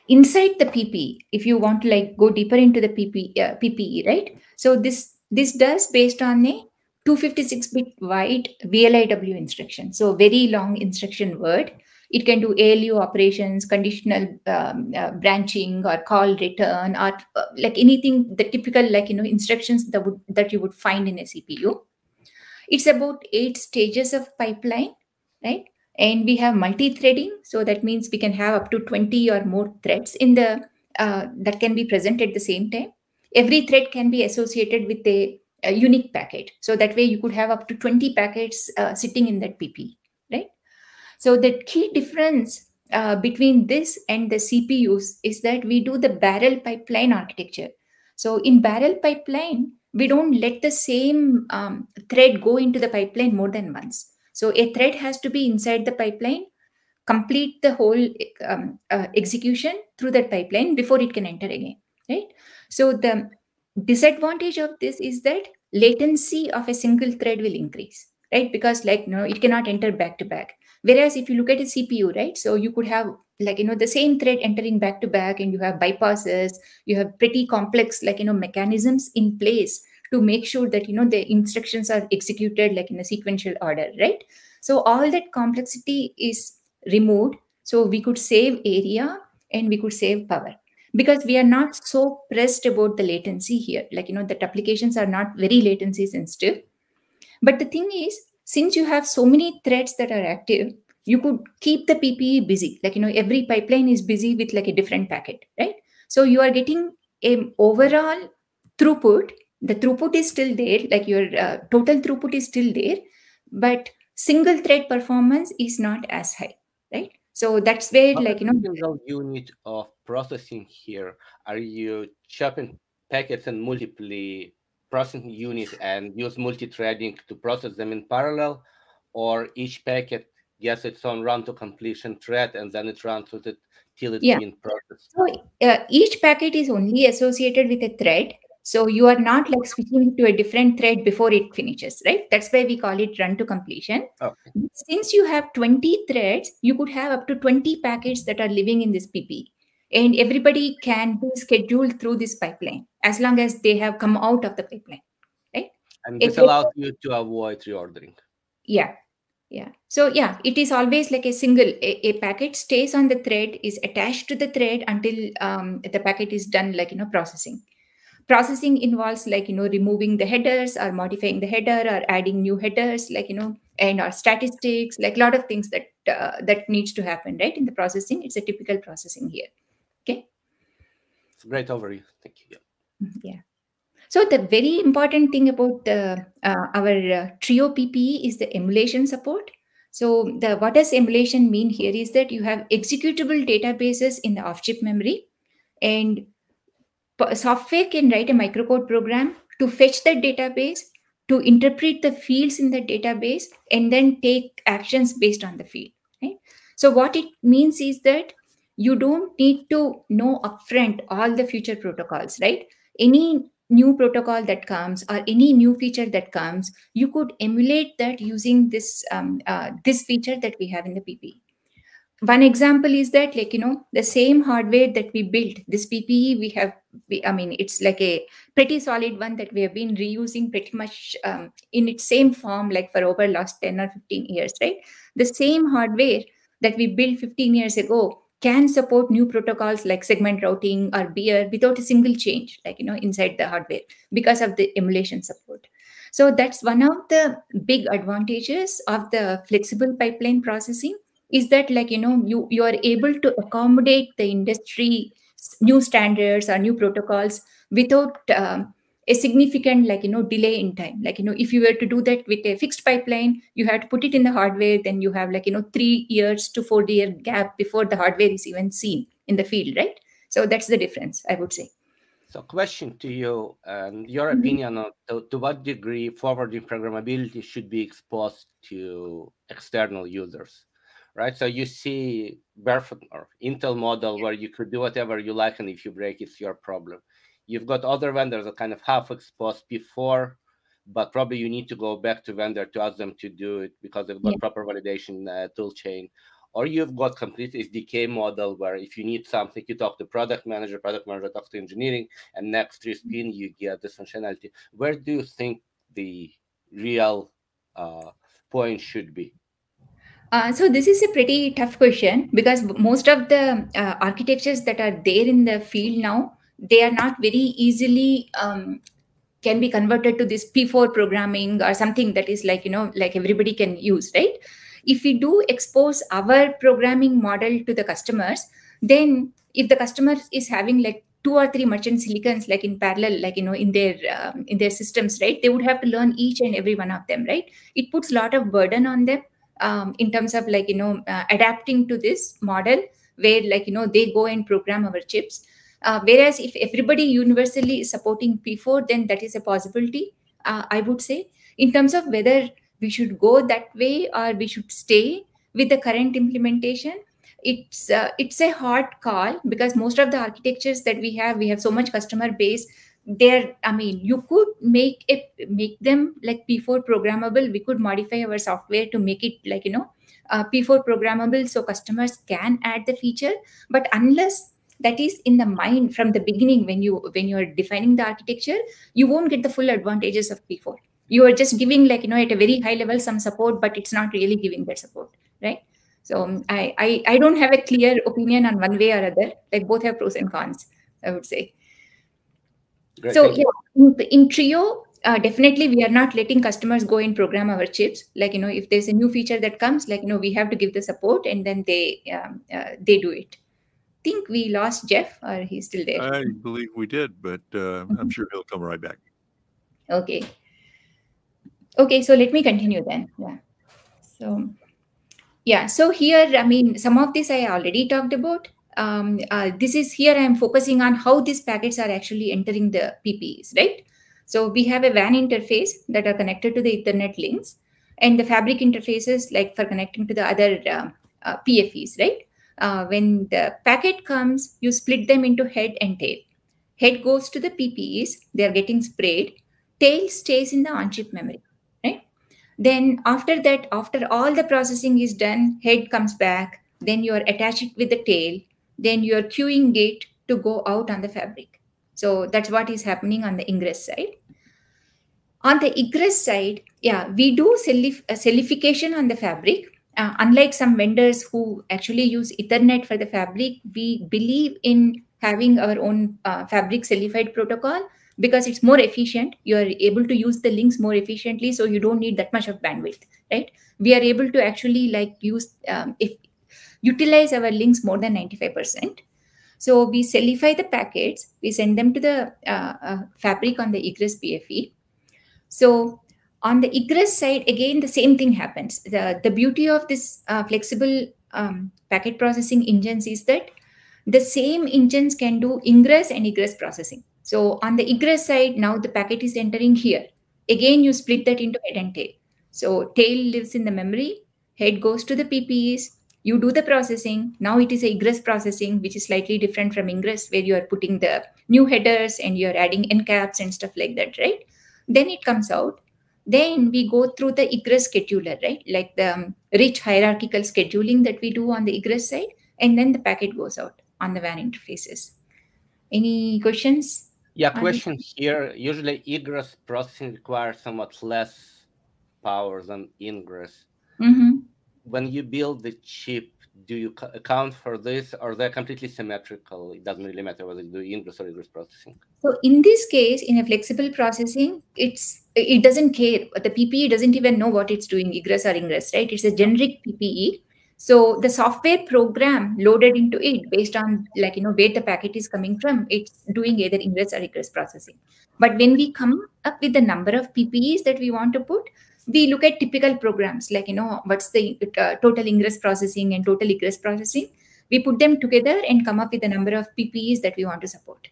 Inside the PP, if you want to like go deeper into the PP, uh, PPE, right? So this this does based on a 256-bit wide VLIW instruction. So very long instruction word it can do ALU operations, conditional um, uh, branching, or call return, or uh, like anything the typical like you know instructions that would that you would find in a CPU. It's about eight stages of pipeline, right? And we have multi-threading, so that means we can have up to 20 or more threads in the uh, that can be present at the same time. Every thread can be associated with a, a unique packet, so that way you could have up to 20 packets uh, sitting in that PP? So the key difference uh, between this and the CPUs is that we do the barrel pipeline architecture. So in barrel pipeline, we don't let the same um, thread go into the pipeline more than once. So a thread has to be inside the pipeline, complete the whole um, uh, execution through that pipeline before it can enter again, right? So the disadvantage of this is that latency of a single thread will increase, right? Because like, no, it cannot enter back to back. Whereas if you look at a CPU, right? So you could have like, you know, the same thread entering back to back and you have bypasses, you have pretty complex, like, you know, mechanisms in place to make sure that, you know, the instructions are executed like in a sequential order, right? So all that complexity is removed. So we could save area and we could save power. because we are not so pressed about the latency here like you know that applications are not very latency sensitive but the thing is since you have so many threads that are active you could keep the ppe busy. Like you know every pipeline is busy with like a different packet right? So you are getting a overall throughput. The throughput is still there like your uh, total throughput is still there but single thread performance is not as high right? So that's where What like you know unit of processing here? Are you chopping packets and multiply processing units and use multi-threading to process them in parallel, or each packet gets its own run to completion thread and then it runs with it till it's Yeah. being processed? So uh, each packet is only associated with a thread. So you are not like switching to a different thread before it finishes, right? That's why we call it run to completion. Okay. Since you have 20 threads, you could have up to 20 packets that are living in this PP. And everybody can be scheduled through this pipeline as long as they have come out of the pipeline. Right? And this you- allows you to avoid reordering. Yeah. Yeah. So yeah, it is always like a single a, a packet stays on the thread, is attached to the thread until um, the packet is done, like you know, processing. Processing involves like you know removing the headers or modifying the header or adding new headers, like you know, and our statistics, like a lot of things that uh, that needs to happen, right? In the processing, it's a typical processing here. It's a great overview. Thank you. Yeah. Mhm, Yeah. So the very important thing about the uh, our uh, Trio PPE is the emulation support. So the what does emulation mean here is that you have executable databases in the off-chip memory, and software can write a microcode program to fetch the database, to interpret the fields in the database, and then take actions based on the field. Right. So what it means is that you don't need to know upfront all the future protocols, right? Any new protocol that comes or any new feature that comes, you could emulate that using this um, uh, this feature that we have in the PPE. One example is that, like you know, the same hardware that we built, this PPE, we have. We, I mean, it's like a pretty solid one that we have been reusing pretty much um, in its same form, like for over last ten or fifteen years, right? The same hardware that we built 15 years ago can support new protocols like segment routing or BIER without a single change like you know inside the hardware because of the emulation support. So that's one of the big advantages of the flexible pipeline processing is that like you know you you are able to accommodate the industry new standards or new protocols without um, a significant like you know delay in time like you know if you were to do that with a fixed pipeline you have to put it in the hardware then you have like you know 3 years to 4 year gap before the hardware is even seen in the field right so that's the difference i would say So, question to you, and your Mhm. opinion on to, to what degree forwarding programmability should be exposed to external users, right? So you see Barefoot or Intel model where you could do whatever you like, and if you break, it's your problem. You've got other vendors that kind of half exposed before, but probably you need to go back to vendor to ask them to do it because they've got Yeah. proper validation uh, tool chain. Or you've got complete SDK model where if you need something, you talk to product manager, product manager talks to engineering, and next three spin you get this functionality. Where do you think the real uh, point should be? Uh, so this is a pretty tough question because most of the uh, architectures that are there in the field now they are not very easily um, can be converted to this p4 programming or something that is like you know like everybody can use right? If we do expose our programming model to the customers then if the customer is having like two or three merchant silicons like in parallel like you know in their um, in their systems right? They would have to learn each and every one of them right? It puts a lot of burden on them um, in terms of like you know uh, adapting to this model where like you know they go and program our chips uh, whereas if everybody universally is supporting p4 then that is a possibility uh, i would say. In terms of whether we should go that way or we should stay with the current implementation it's uh, it's a hard call because most of the architectures that we have we have so much customer base. There i mean you could make it make them like p4 programmable. We could modify our software to make it like you know uh, p4 programmable so customers can add the feature. But unless that is in the mind from the beginning when you when you are defining the architecture you won't get the full advantages of p4 you are just giving like you know at a very high level some support but it's not really giving that support right so um, I, I i don't have a clear opinion on one way or other like both have pros and cons I would say. Great, so yeah, in, in Trio, uh, definitely we are not letting customers go and program our chips. Like you know, if there's a new feature that comes, like you know, we have to give the support, and then they um, uh, they do it. Think we lost Jeff, or he's still there? I believe we did, but uh, I'm sure he'll come right back. Okay. Okay, so let me continue then. Yeah. So, yeah. So here, I mean, some of this I already talked about. Um, uh, this is here I am focusing on how these packets are actually entering the PPEs, right? So we have a WAN interface that are connected to the Ethernet links, and the fabric interfaces like for connecting to the other uh, uh, PFEs, right? Uh, when the packet comes, you split them into head and tail. Head goes to the PPEs; they are getting sprayed. Tail stays in the on-chip memory right? then after that after all the processing is done head comes back then you are attached with the tail then you are queuing it to go out on the fabric so that's what is happening on the ingress side on the egress side yeah we do cellif- uh, cellification on the fabric uh, unlike some vendors who actually use ethernet for the fabric we believe in having our own uh, fabric cellified protocol because it's more efficient. You are able to use the links more efficiently so you don't need that much of bandwidth right? We are able to actually like use um, if utilize our links more than 95% so we cellify the packets we send them to the uh, uh, fabric on the egress pfe so on the egress side again the same thing happens the, the beauty of this uh, flexible um, packet processing engines is that the same engines can do ingress and egress processing so on the egress side, now the packet is entering here. Again, you split that into head and tail. So tail lives in the memory, head goes to the PPEs, you do the processing. Now it is a egress processing, which is slightly different from ingress, where you are putting the new headers and you're adding encaps and stuff like that, right? Then it comes out. Then we go through the egress scheduler, right? Like the um, rich hierarchical scheduling that we do on the egress side. And then the packet goes out on the WAN interfaces. Any questions? Yeah, question here. Usually egress processing requires somewhat less power than ingress. Mm-hmm. When you build the chip, do you account for this or they're completely symmetrical? It doesn't really matter whether you do ingress or egress processing. So in this case, in a flexible processing, it's it doesn't care. The PPE doesn't even know what it's doing, egress or ingress, right? It's a generic PPE so the software program loaded into it based on like you know where the packet is coming from it's doing either ingress or egress processing but when we come up with the number of ppes that we want to put we look at typical programs like you know what's the uh, total ingress processing and total egress processing we put them together and come up with the number of ppes that we want to support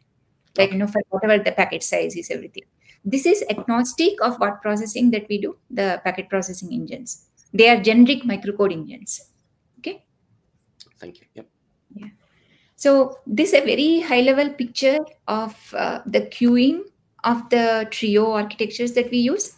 like you know for whatever the packet size is everything this is agnostic of what processing that we do the packet processing engines they are generic microcode engines Okay. Thank you. Yep. Yeah. So this is a very high level picture of uh, the queuing of the trio architectures that we use.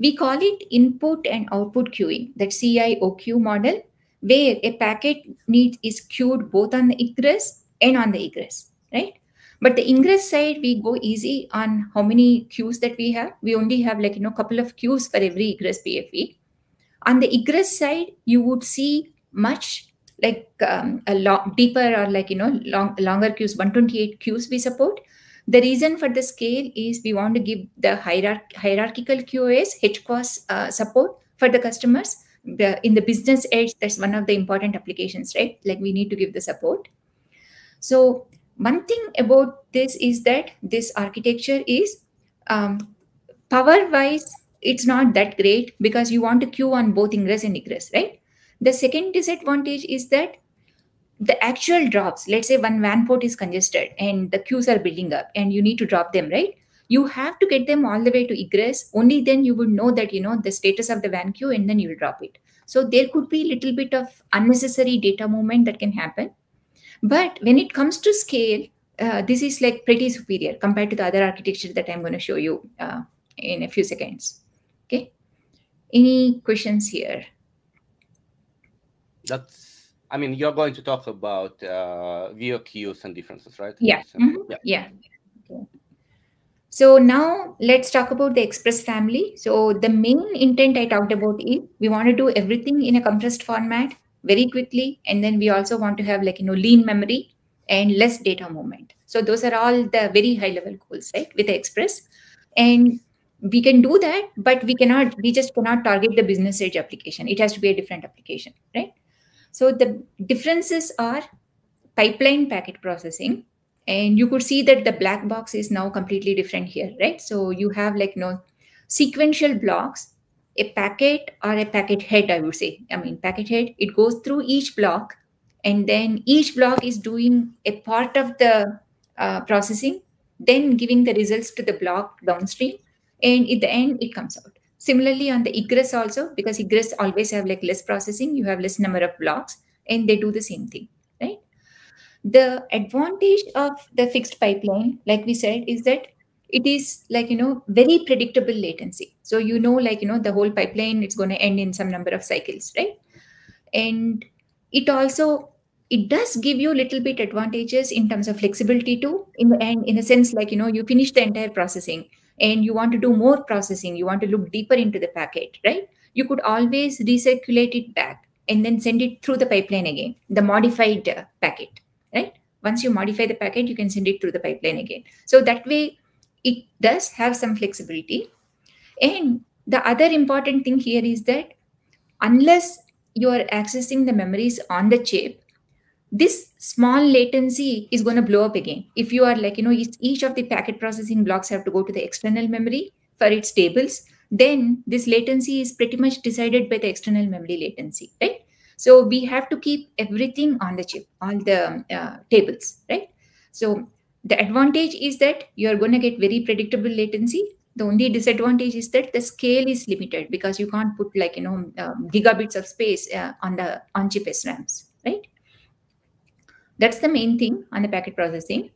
We call it input and output queuing, that CIOQ model, where a packet needs is queued both on the egress and on the egress, right? But the ingress side, we go easy on how many queues that we have. We only have like, you know, couple of queues for every egress PFE. On the egress side, you would see much like um, a lot deeper or like you know long, longer queues 128 queues we support the reason for the scale is we want to give the hierarch- hierarchical QoS HQoS uh, support for the customers. The, in the business edge, that's one of the important applications, right? Like we need to give the support. So one thing about this is that this architecture is um, power-wise, it's not that great because you want to queue on both ingress and egress, right? The second disadvantage is that the actual drops, let's say one WAN port is congested and the queues are building up and you need to drop them, right? You have to get them all the way to egress. Only then you would know that, you know, the status of the WAN queue and then you will drop it. So there could be a little bit of unnecessary data movement that can happen. But when it comes to scale, uh, this is like pretty superior compared to the other architecture that I'm going to show you uh, in a few seconds. Okay. Any questions here? That's, I mean, you're going to talk about uh, VOQs and differences, right? Yeah. Mm-hmm. Yeah. yeah. Okay. So now let's talk about the Express family. So the main intent I talked about is we want to do everything in a compressed format very quickly. And then we also want to have like, you know, lean memory and less data movement. So those are all the very high level goals, right? With the Express. And we can do that, but we cannot, we just cannot target the business edge application. It has to be a different application, right? So the differences are pipeline packet processing. And you could see that the black box is now completely different here, right? So you have like, you know, sequential blocks, a packet or a packet head, I would say. I mean, packet head, it goes through each block and then each block is doing a part of the uh, processing, then giving the results to the block downstream. And at the end, it comes out. Similarly, on the egress also, because egress always have like less processing, you have less number of blocks, and they do the same thing, right? The advantage of the fixed pipeline, like we said, is that it is like you know very predictable latency so you know like you know the whole pipeline it's going to end in some number of cycles right and it also it does give you a little bit advantages in terms of flexibility too in the end in a sense like you know you finish the entire processing and you want to do more processing you want to look deeper into the packet right? You could always recirculate it back and then send it through the pipeline again the modified uh, packet right? Once you modify the packet you can send it through the pipeline again. So that way it does have some flexibility. And the other important thing here is that unless you are accessing the memories on the chip, this small latency is going to blow up again. If you are like, you know, each, each of the packet processing blocks have to go to the external memory for its tables, then this latency is pretty much decided by the external memory latency, right? So we have to keep everything on the chip, all the uh, tables, right? So the advantage is that you're going to get very predictable latency. The only disadvantage is that the scale is limited because you can't put like, you know, um, gigabits of space uh, on the on-chip SRAMs, right? That's the main thing on the packet processing.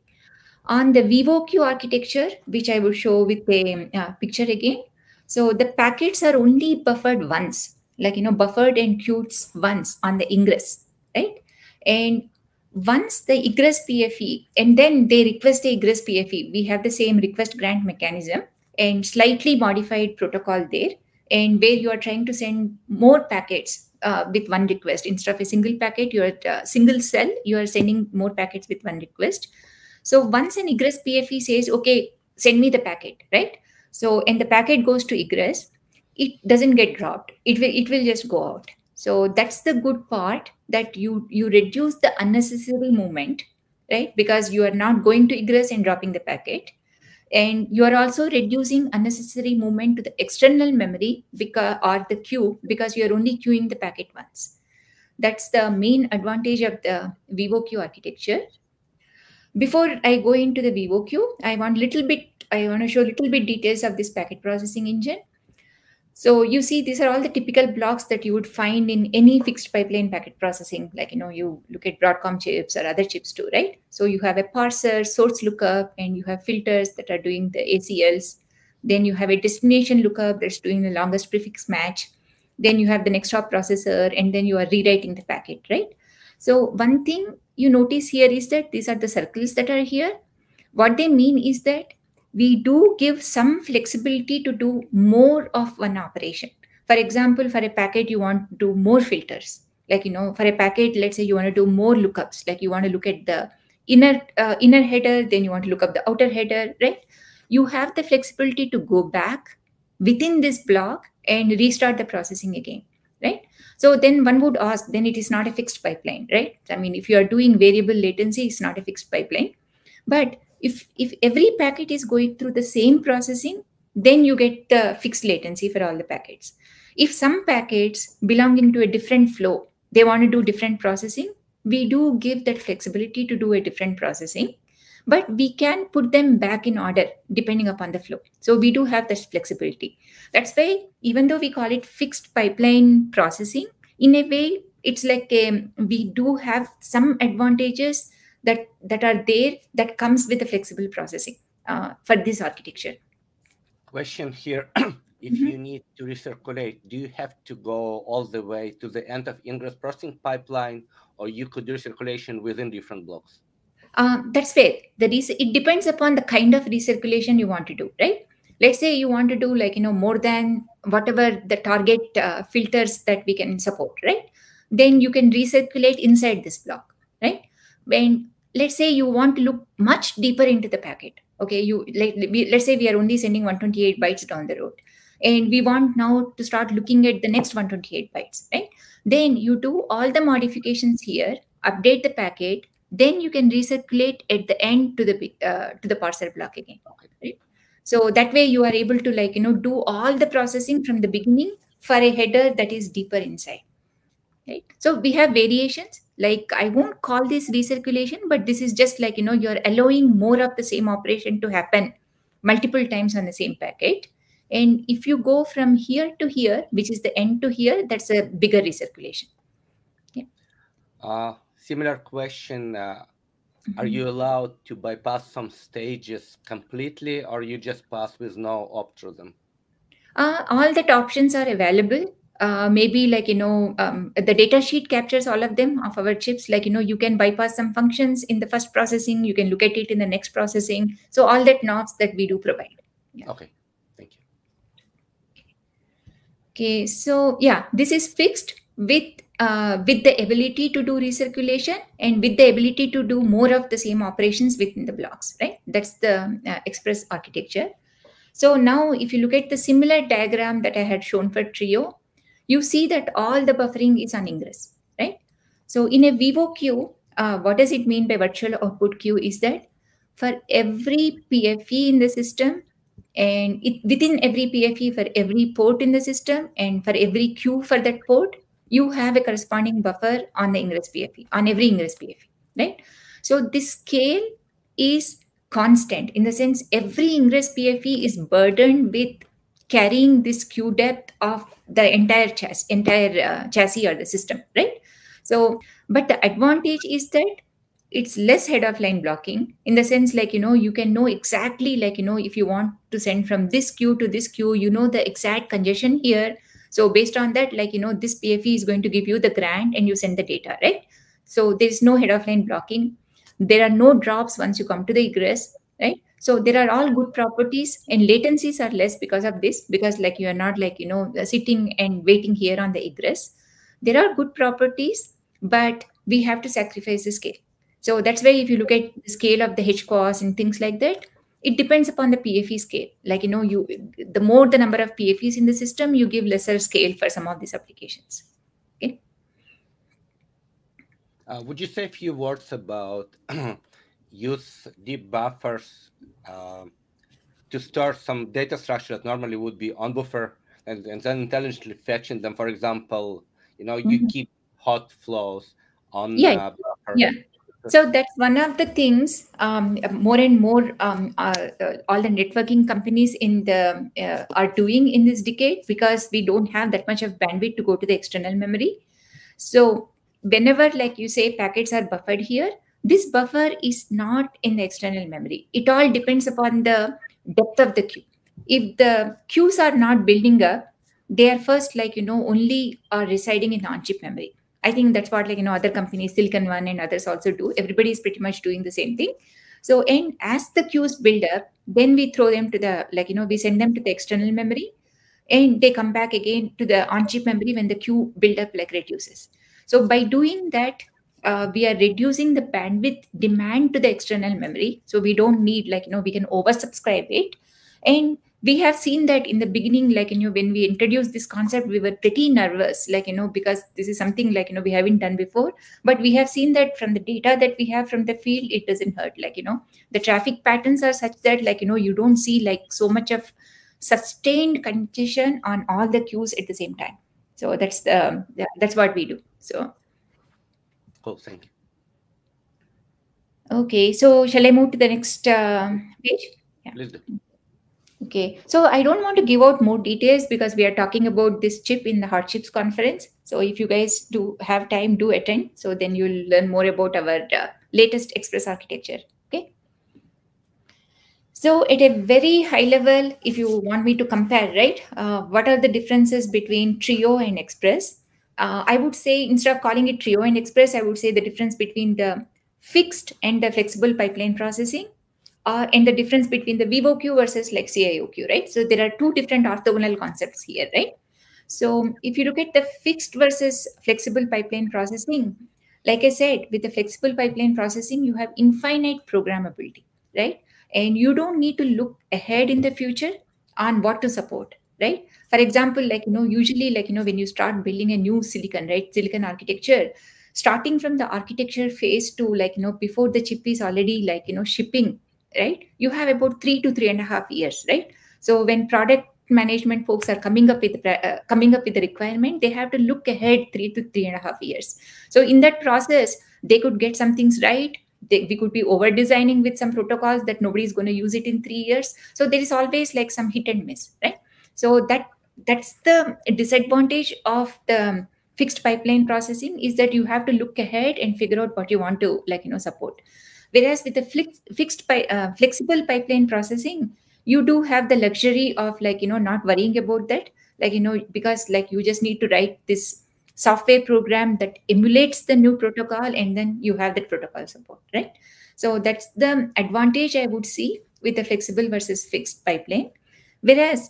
On the VOQ architecture, which I will show with a uh, picture again. So the packets are only buffered once, like, you know, buffered and queued once on the ingress, right? And once the egress PFE, and then they request the egress PFE, we have the same request grant mechanism and slightly modified protocol there, and where you are trying to send more packets uh, with one request instead of a single packet, you are uh, single cell, you are sending more packets with one request. So once an egress PFE says, okay, send me the packet, right? So and the packet goes to egress, it doesn't get dropped. It will it will just go out. So that's the good part that you you reduce the unnecessary movement, right? Because you are not going to egress and dropping the packet. And you are also reducing unnecessary movement to the external memory because or the queue because you are only queuing the packet once. That's the main advantage of the VOQ architecture. Before I go into the VOQ, I want little bit, I want to show little bit details of this packet processing engine. So you see, these are all the typical blocks that you would find in any fixed pipeline packet processing. Like, you know, you look at Broadcom chips or other chips too, right? So you have a parser, source lookup, and you have filters that are doing the ACLs. Then you have a destination lookup that's doing the longest prefix match. Then you have the next hop processor, and then you are rewriting the packet, right? So one thing you notice here is that these are the circles that are here. What they mean is that we do give some flexibility to do more of one operation. For example, for a packet, you want to do more filters. Like, you know, for a packet, let's say you want to do more lookups. Like you want to look at the inner uh, inner header, then you want to look up the outer header, right? You have the flexibility to go back within this block and restart the processing again, right? So then one would ask, then it is not a fixed pipeline, right? I mean, if you are doing variable latency, it's not a fixed pipeline. But if if every packet is going through the same processing then you get the fixed latency for all the packets. If some packets belong into a different flow they want to do different processing we do give that flexibility to do a different processing but we can put them back in order depending upon the flow. So we do have this flexibility. That's why even though we call it fixed pipeline processing in a way it's like a, um, we do have some advantages that that are there that comes with the flexible processing uh, for this architecture. Question here. if mm-hmm. you need to recirculate, do you have to go all the way to the end of ingress processing pipeline, or you could do recirculation within different blocks? Uh, that's fair. The it depends upon the kind of recirculation you want to do, right? Let's say you want to do like you know more than whatever the target uh, filters that we can support, right? Then you can recirculate inside this block, right? When let's say you want to look much deeper into the packet. Okay, you like we, let's say we are only sending 128 bytes down the road, and we want now to start looking at the next 128 bytes, right? Then you do all the modifications here, update the packet, then you can recirculate at the end to the uh, to the parser block again. Right? So that way you are able to like you know do all the processing from the beginning for a header that is deeper inside. Right. So we have variations. Like I won't call this recirculation, but this is just like you know you're allowing more of the same operation to happen multiple times on the same packet. And if you go from here to here, which is the end to here, that's a bigger recirculation. Yeah. Uh, similar question. Uh, mm-hmm. Are you allowed to bypass some stages completely, or you just pass with no them? Uh, all that options are available. Uh, maybe like you know um, the data sheet captures all of them of our chips. Like you know you can bypass some functions in the first processing. You can look at it in the next processing. So all that knobs that we do provide. Yeah. okay. Thank you. Okay. So yeah this is fixed with uh, with the ability to do recirculation and with the ability to do more of the same operations within the blocks, right? That's the uh, express architecture. So now if you look at the similar diagram that I had shown for Trio, you see that all the buffering is on ingress, right? So in a Vivo queue, uh, what does it mean by virtual output queue is that for every PFE in the system, and it, within every PFE for every port in the system and for every queue for that port, you have a corresponding buffer on the ingress PFE, on every ingress PFE, right? So this scale is constant in the sense every ingress PFE is burdened with carrying this queue depth of the entire chassis, entire uh, chassis or the system, right? So, but the advantage is that it's less head of line blocking in the sense like you know you can know exactly like you know if you want to send from this queue to this queue you know the exact congestion here so based on that, like, you know, this PFE is going to give you the grant and you send the data, right? So there's no head of line blocking. There are no drops once you come to the egress? So there are all good properties and latencies are less because of this, because like you are not like, you know, sitting and waiting here on the egress. There are good properties, but we have to sacrifice the scale. So that's why if you look at the scale of the HQoS and things like that, it depends upon the pfe scale like you know you the more the number of pfes in the system you give lesser scale for some of these applications okay uh, would you say a few words about use deep buffers uh, to store some data structure that normally would be on buffer and, and then intelligently fetching them for example you know you mm -hmm. keep hot flows on yeah uh, yeah so that's one of the things um, more and more um, uh, all the networking companies in the uh, are doing in this decade because we don't have that much of bandwidth to go to the external memory. So whenever, like you say, packets are buffered here, this buffer is not in the external memory. It all depends upon the depth of the queue. If the queues are not building up, they are first like you know only are residing in on-chip memory I think that's what like you know other companies, Silicon One and others also do. Everybody is pretty much doing the same thing. So and as the queues build up, then we throw them to the like you know we send them to the external memory, and they come back again to the on-chip memory when the queue build up like reduces. So by doing that, uh, we are reducing the bandwidth demand to the external memory. So we don't need like you know we can oversubscribe it, and we have seen that in the beginning like you know when we introduced this concept we were pretty nervous like you know because this is something like you know we haven't done before. But we have seen that from the data that we have from the field it doesn't hurt like you know. The traffic patterns are such that like you know you don't see like so much of sustained congestion on all the queues at the same time. So that's the that's what we do. So cool thank you okay so shall i move to the next uh, page yeah. Please do. Okay, so I don't want to give out more details because we are talking about this chip in the Hot Chips conference. So if you guys do have time, do attend. So then you'll learn more about our uh, latest Express architecture. Okay. So at a very high level, if you want me to compare, right, uh, what are the differences between Trio and Express? Uh, I would say instead of calling it Trio and Express, I would say the difference between the fixed and the flexible pipeline processing uh, and the difference between the queue versus like CIO queue, right? So there are two different orthogonal concepts here, right? So if you look at the fixed versus flexible pipeline processing, like I said, with the flexible pipeline processing, you have infinite programmability, right? And you don't need to look ahead in the future on what to support, right? For example, like, you know, usually like, you know, when you start building a new silicon, right? Silicon architecture, starting from the architecture phase to like, you know, before the chip is already like, you know, shipping, right? You have about three to three and a half years, right? So when product management folks are coming up with uh, coming up with the requirement they have to look ahead three to three and a half years so in that process they could get some things right they, we could be over designing with some protocols that nobody's going to use it in three years so there is always like some hit and miss right so that that's the disadvantage of the fixed pipeline processing is that you have to look ahead and figure out what you want to like you know support. Whereas with the flex, fixed pi, uh, flexible pipeline processing you do have the luxury of like you know not worrying about that. Like you know because like you just need to write this software program that emulates the new protocol and then you have that protocol support right? So that's the advantage i would see with the flexible versus fixed pipeline. Whereas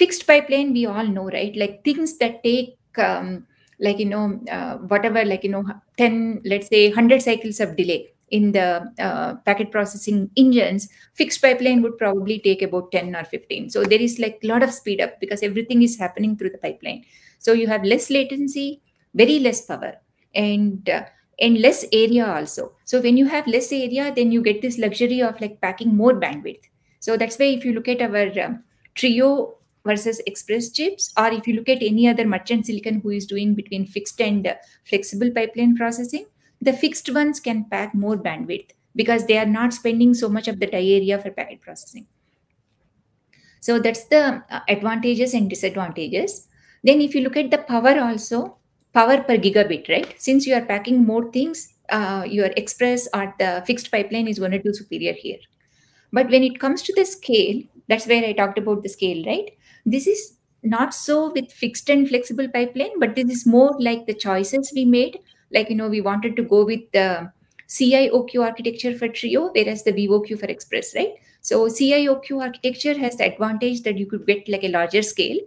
fixed pipeline we all know right like things that take um, like you know uh, whatever like you know 10 let's say 100 cycles of delay in the uh, packet processing engines, fixed pipeline would probably take about 10 or 15. So there is like a lot of speed up because everything is happening through the pipeline. So you have less latency, very less power, and uh, and less area also. So when you have less area, then you get this luxury of like packing more bandwidth. So that's why if you look at our um, Trio versus Express chips, or if you look at any other merchant silicon who is doing between fixed and uh, flexible pipeline processing, the fixed ones can pack more bandwidth because they are not spending so much of the die area for packet processing. So that's the uh, advantages and disadvantages. Then if you look at the power also, power per gigabit, right? Since you are packing more things, uh, your express or the fixed pipeline is going to do superior here. But when it comes to the scale, that's where I talked about the scale, right? This is not so with fixed and flexible pipeline, but this is more like the choices we made like you know we wanted to go with the CIOQ architecture for Trio, whereas the VOQ for Express, right? So CIOQ architecture has the advantage that you could get like a larger scale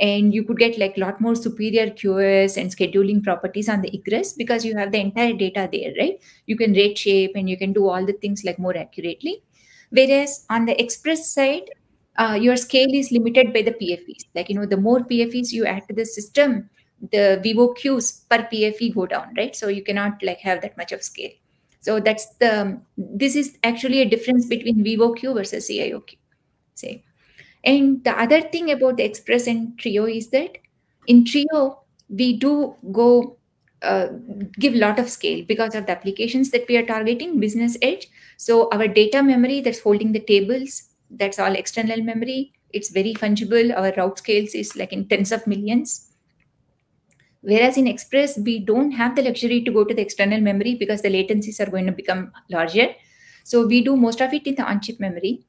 and you could get like a lot more superior QoS and scheduling properties on the egress because you have the entire data there, right? You can rate shape and you can do all the things like more accurately. Whereas on the Express side, uh, your scale is limited by the PFEs. Like, you know, the more PFEs you add to the system, the VOQs per PFE go down, right? So you cannot like have that much of scale. So that's the, this is actually a difference between VOQ versus CIOQ, say. And the other thing about the Express and Trio is that in Trio, we do go uh, give a lot of scale because of the applications that we are targeting, business edge. So our data memory that's holding the tables, that's all external memory. It's very fungible. Our route scales is like in tens of millions. Whereas in Express, we don't have the luxury to go to the external memory because the latencies are going to become larger. So we do most of it in the on-chip memory.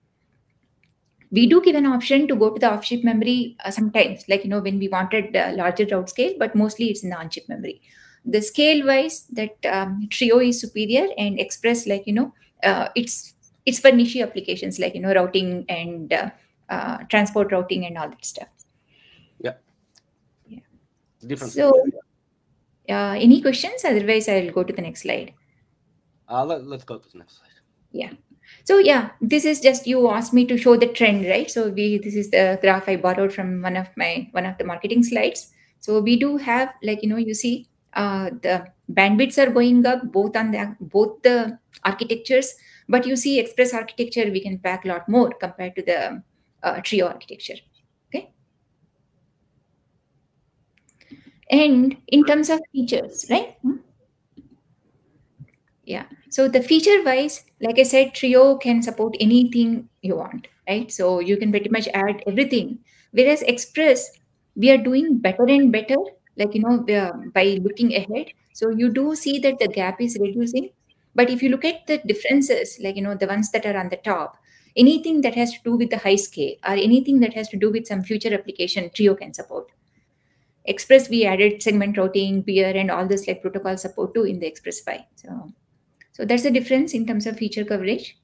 We do give an option to go to the off-chip memory uh, sometimes, like, you know, when we wanted uh, larger route scale, but mostly it's in the on-chip memory. The scale-wise, that um, Trio is superior and Express, like, you know, uh, it's it's for niche applications like, you know, routing and uh, uh, transport routing and all that stuff Yeah. Yeah. different. So, uh, any questions? Otherwise, I'll go to the next slide. Uh, let, let's go to the next slide. Yeah. So yeah, this is just you asked me to show the trend, right? So we this is the graph I borrowed from one of my one of the marketing slides. So we do have like you know you see uh, the bandwidths are going up both on the both the architectures, but you see express architecture we can pack a lot more compared to the uh, trio architecture. Okay. And in terms of features right hmm? yeah so the feature wise like i said trio can support anything you want right so you can pretty much add everything whereas express we are doing better and better like you know by looking ahead so you do see that the gap is reducing but if you look at the differences like you know the ones that are on the top anything that has to do with the high scale or anything that has to do with some future application trio can support Express, we added segment routing, BIER, and all this like protocol support too in the Express 5. So, so that's the difference in terms of feature coverage.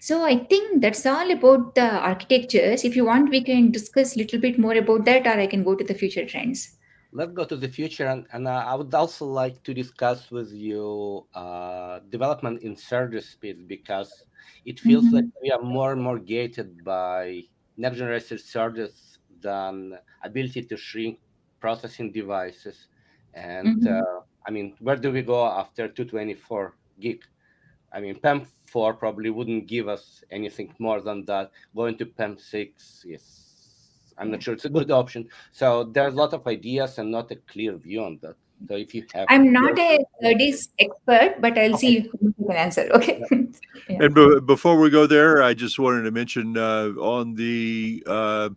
So I think that's all about the architectures. If you want, we can discuss a little bit more about that, or I can go to the future trends. Let's go to the future, and, and uh, I would also like to discuss with you uh, development in SerDes speed because it feels mm-hmm. like we are more and more gated by next generation SerDes than ability to shrink processing devices. And mm-hmm. uh, I mean, where do we go after 224 gig? I mean, PAM4 probably wouldn't give us anything more than that. Going to PAM6 is I'm not sure it's a good option. So there's a lot of ideas and not a clear view on that. So if you have, I'm not a SerDes expert, but I'll okay. see if you can answer. Okay. yeah. And b- before we go there, I just wanted to mention uh, on the uh,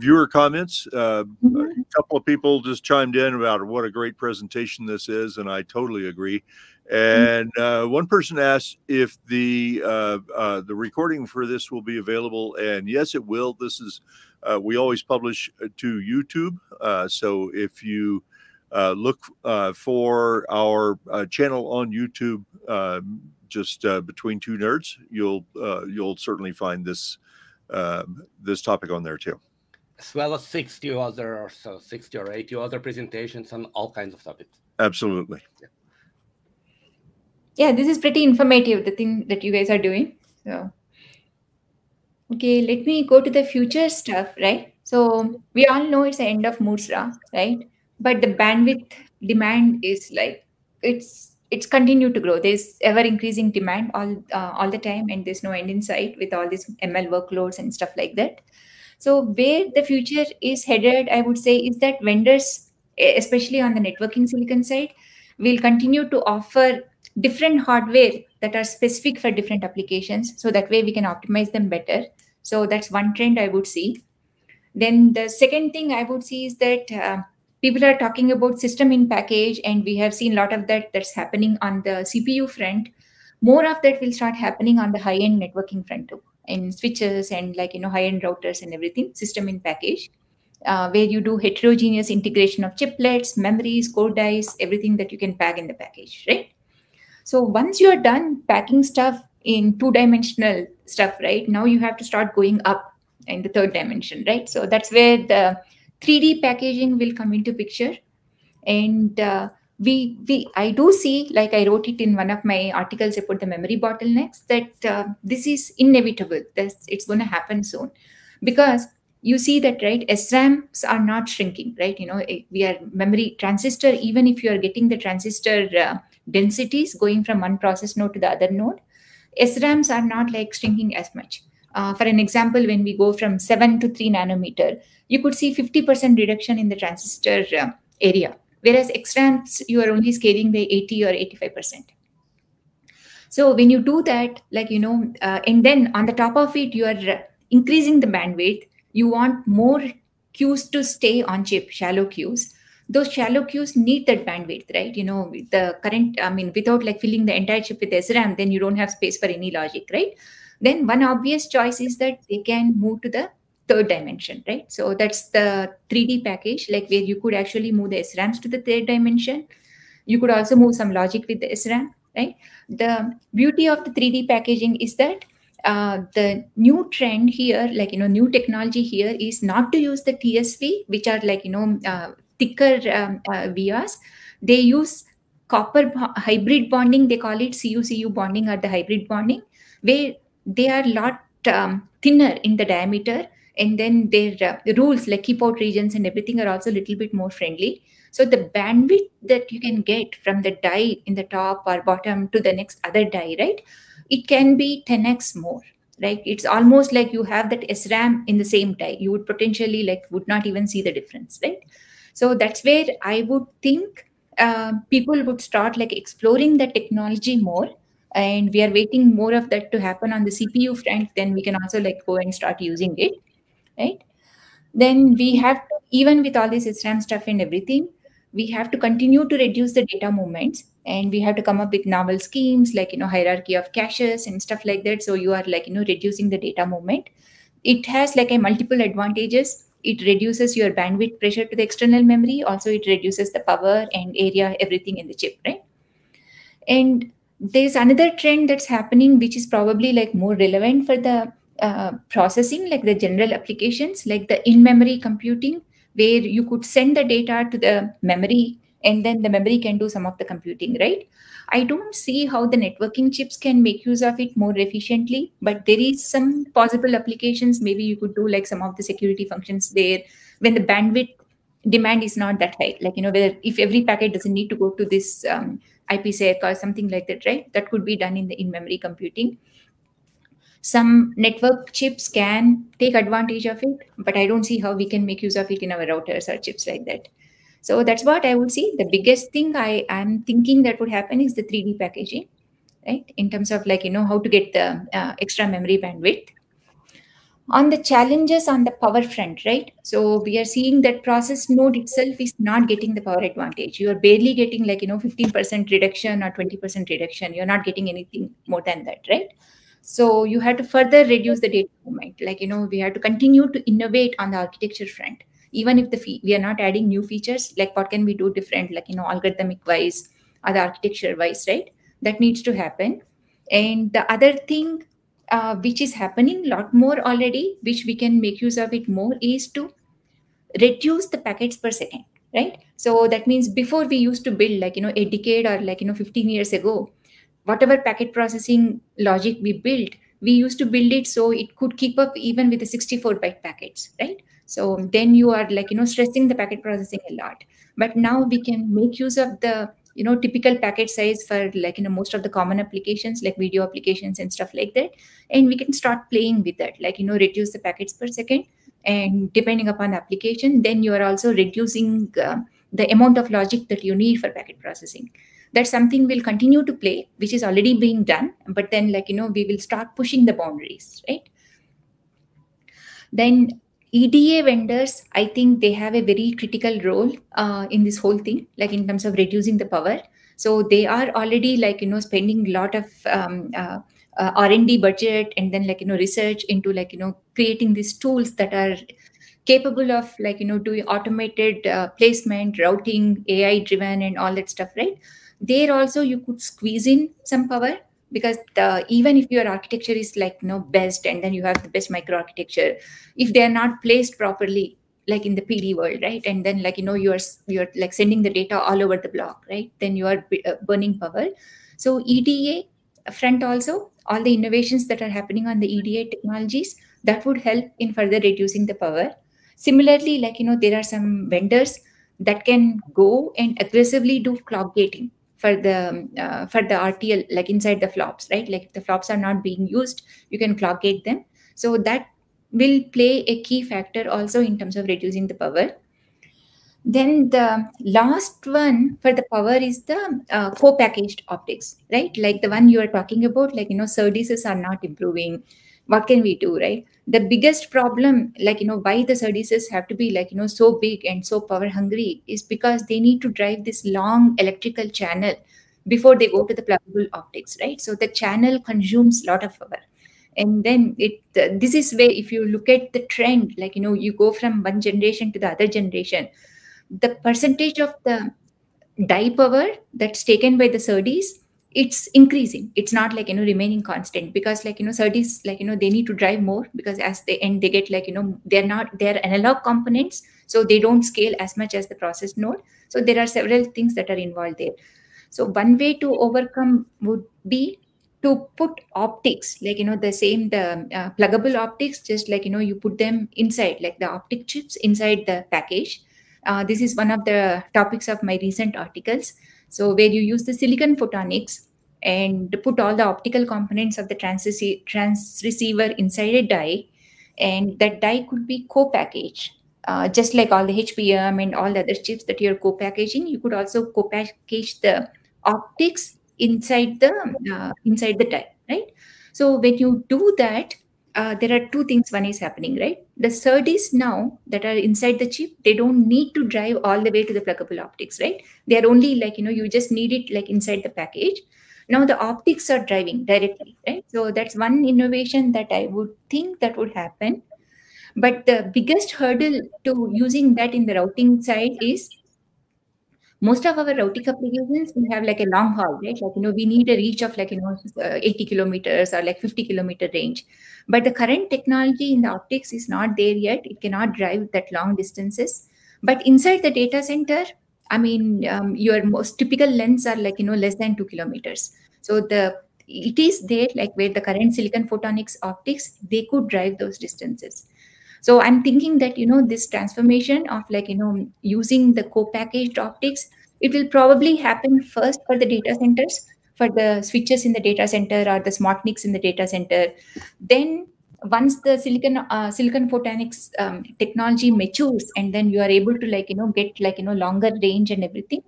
viewer comments, uh, mm-hmm. a couple of people just chimed in about what a great presentation this is, and I totally agree. Mm-hmm. And uh, one person asked if the uh, uh, the recording for this will be available, and yes, it will. This is uh, we always publish uh, to YouTube. Uh, so if you uh, look uh, for our uh, channel on YouTube, um, just between two nerds, you'll you'll certainly find this um, this topic on there too. As well as sixty other or so, sixty or eighty other presentations on all kinds of topics. Absolutely. Yeah. yeah, this is pretty informative. The thing that you guys are doing. So Okay, let me go to the future stuff, right? So we all know it's the end of Moore's law, right? But the bandwidth demand is like it's it's continued to grow. There's ever increasing demand all uh, all the time, and there's no end in sight with all these ML workloads and stuff like that. So where the future is headed, I would say, is that vendors, especially on the networking silicon side, will continue to offer different hardware that are specific for different applications. So that way we can optimize them better. So that's one trend I would see. Then the second thing I would see is that uh, people are talking about system in package, and we have seen a lot of that that's happening on the CPU front. More of that will start happening on the high-end networking front too, in switches and like you know high-end routers and everything. System in package. Uh, where you do heterogeneous integration of chiplets, memories, core dies, everything that you can pack in the package, right? So once you're done packing stuff in two dimensional stuff, right? Now you have to start going up in the third dimension, right? So that's where the 3D packaging will come into picture. And uh, we, we, I do see, like I wrote it in one of my articles about the memory bottlenecks, that uh, this is inevitable. That's, it's going to happen soon because you see that right srams are not shrinking right you know eh, we are memory transistor even if you are getting the transistor uh, densities going from one process node to the other node SRAMs are not like shrinking as much. Uh, for an example, when we go from 7 to 3 nanometer, you could see 50% reduction in the transistor uh, area, whereas SRAMs, you are only scaling by 80 or 85%. So when you do that, like, you know, uh, and then on the top of it, you are increasing the bandwidth, you want more queues to stay on chip, shallow queues those shallow queues need that bandwidth, right? You know, the current, I mean, without like filling the entire chip with SRAM, then you don't have space for any logic, right? Then one obvious choice is that they can move to the third dimension, right? So that's the 3D package, like where you could actually move the SRAMs to the third dimension. You could also move some logic with the SRAM, right? The beauty of the 3D packaging is that uh, the new trend here, like, you know, new technology here is not to use the TSV, which are like, you know, uh, thicker um, uh, vias. They use copper hybrid bonding. They call it CU-CU bonding or the hybrid bonding, where they are a lot um, thinner in the diameter. And then their uh, the rules like keep out regions and everything are also a little bit more friendly. So the bandwidth that you can get from the die in the top or bottom to the next other die, right? It can be 10x more right it's almost like you have that sram in the same die you would potentially like would not even see the difference right so that's where i would think uh, people would start like exploring the technology more and we are waiting more of that to happen on the cpu front then we can also like go and start using it right? Then we have to, even with all this SRAM stuff and everything we have to continue to reduce the data movements. And we have to come up with novel schemes like you know hierarchy of caches and stuff like that. So you are like you know reducing the data movement. It has like a multiple advantages. It reduces your bandwidth pressure to the external memory. Also it reduces the power and area everything in the chip right? And there's another trend that's happening which is probably like more relevant for the uh, processing like the general applications like the in-memory computing where you could send the data to the memory and then the memory can do some of the computing, right? I don't see how the networking chips can make use of it more efficiently, but there is some possible applications. Maybe you could do like some of the security functions there when the bandwidth demand is not that high. Like, you know, where if every packet doesn't need to go to this um, IPsec or something like that, right? That could be done in the in-memory computing. Some network chips can take advantage of it, but I don't see how we can make use of it in our routers or chips like that. So that's what I would see. The biggest thing I am thinking that would happen is the 3D packaging, right? In terms of like, you know, how to get the uh, extra memory bandwidth. On the challenges on the power front, right? So we are seeing that process node itself is not getting the power advantage. You are barely getting like, you know, 15% reduction or 20% reduction. You're not getting anything more than that, right? So you have to further reduce the data movement. Like, you know, we have to continue to innovate on the architecture front. Even if the fee- we are not adding new features like what can we do different like you know algorithmic wise or the architecture wise right? That needs to happen. And the other thing uh, which is happening a lot more already which we can make use of it more is to reduce the packets per second right? So that means before we used to build like you know a decade or like you know 15 years ago whatever packet processing logic we built we used to build it so it could keep up even with the 64 byte packets right? So then you are like you know stressing the packet processing a lot. But now we can make use of the you know typical packet size for like you know most of the common applications like video applications and stuff like that. And we can start playing with that like you know reduce the packets per second. And depending upon the application then you are also reducing uh, the amount of logic that you need for packet processing that's something we'll continue to play which is already being done but then like you know we will start pushing the boundaries right then EDA vendors, I think they have a very critical role uh, in this whole thing, like in terms of reducing the power. So they are already like you know spending a lot of um, uh, uh, R&D budget and then like you know research into like you know creating these tools that are capable of like you know doing automated uh, placement, routing, AI driven, and all that stuff, right? There also you could squeeze in some power because the, even if your architecture is like you know best and then you have the best microarchitecture if they are not placed properly like in the pd world right? And then like you know you're you're like sending the data all over the block right? Then you are uh, burning power. So eda front also all the innovations that are happening on the eda technologies that would help in further reducing the power. Similarly like you know there are some vendors that can go and aggressively do clock gating for the uh, for the RTL like inside the flops, right? Like if the flops are not being used, you can clock gate them. So that will play a key factor also in terms of reducing the power. Then the last one for the power is the uh, co-packaged optics, right? Like the one you are talking about, like you know, SerDeses are not improving. What can we do, right? The biggest problem like you know why the SerDeSes have to be like you know so big and so power hungry is because they need to drive this long electrical channel before they go to the pluggable optics right? So the channel consumes a lot of power. And then it uh, this is where if you look at the trend like you know you go from one generation to the other generation the percentage of the die power that's taken by the SerDes it's increasing. It's not like you know remaining constant because like you know SerDes like you know they need to drive more because as they end they get like you know they're not they're analog components so they don't scale as much as the process node. So there are several things that are involved there. So one way to overcome would be to put optics like you know the same the uh, pluggable optics just like you know you put them inside like the optic chips inside the package. Uh, this is one of the topics of my recent articles so where you use the silicon photonics and put all the optical components of the transceiver inside a die, and that die could be co-packaged. Uh, just like all the HBM and all the other chips that you're co-packaging, you could also co-package the optics inside the uh, inside the die, right? So when you do that, uh, there are two things one is happening right? The SerDes now that are inside the chip they don't need to drive all the way to the pluggable optics right? They are only like you know you just need it like inside the package. Now the optics are driving directly right? So that's one innovation that i would think that would happen. But the biggest hurdle to using that in the routing side is most of our routing applications we have like a long haul right? Like you know we need a reach of like you know uh, 80 kilometers or like 50 kilometer range. But the current technology in the optics is not there yet. It cannot drive that long distances. But inside the data center i mean um, your most typical lengths are like you know less than 2 kilometers. So the it is there like where the current silicon photonics optics they could drive those distances so i'm thinking that you know this transformation of like you know using the co-packaged optics it will probably happen first for the data centers for the switches in the data center or the smart NICs in the data center. Then once the silicon uh, silicon photonics um, technology matures and then you are able to like you know get like you know longer range and everything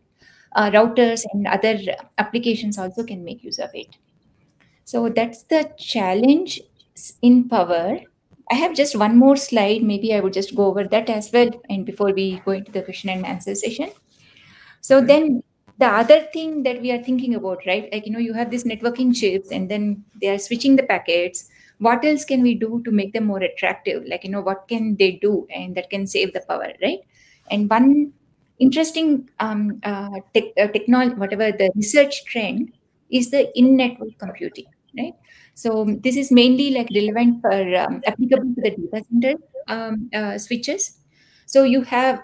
uh, routers and other applications also can make use of it. So that's the challenge in power i have just one more slide. Maybe i would just go over that as well and before we go into the question and answer session. So then the other thing that we are thinking about right? Like you know you have these networking chips and then they are switching the packets. What else can we do to make them more attractive? Like you know what can they do and that can save the power right? And one interesting um, uh, te- uh, technology whatever the research trend is the in-network computing right so this is mainly like relevant for um, applicable to the data center um, uh, switches so you have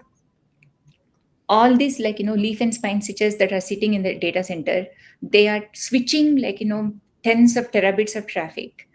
all these like you know leaf and spine switches that are sitting in the data center they are switching like you know tens of terabits of traffic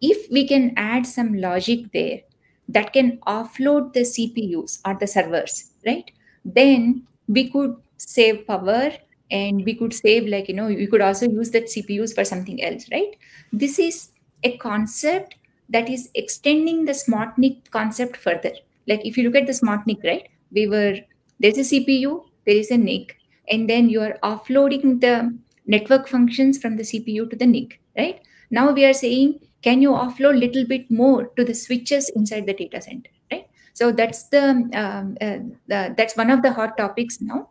if we can add some logic there that can offload the CPUs or the servers, right? Then we could save power and we could save like, you know, we could also use that CPUs for something else, right? This is a concept that is extending the smart NIC concept further. Like if you look at the smart NIC, right? We were, there's a CPU, there is a NIC, and then you are offloading the network functions from the CPU to the NIC, right? Now we are saying can you offload little bit more to the switches inside the data center right so that's the, um, uh, the that's one of the hot topics now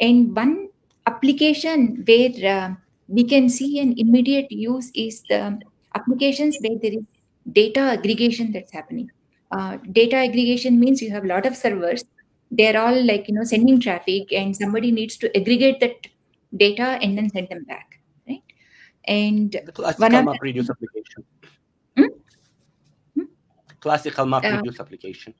and one application where uh, we can see an immediate use is the applications where there is data aggregation that's happening uh, data aggregation means you have a lot of servers they're all like you know sending traffic and somebody needs to aggregate that data and then send them back right and the classical of, reduce application classical map uh, reduce application.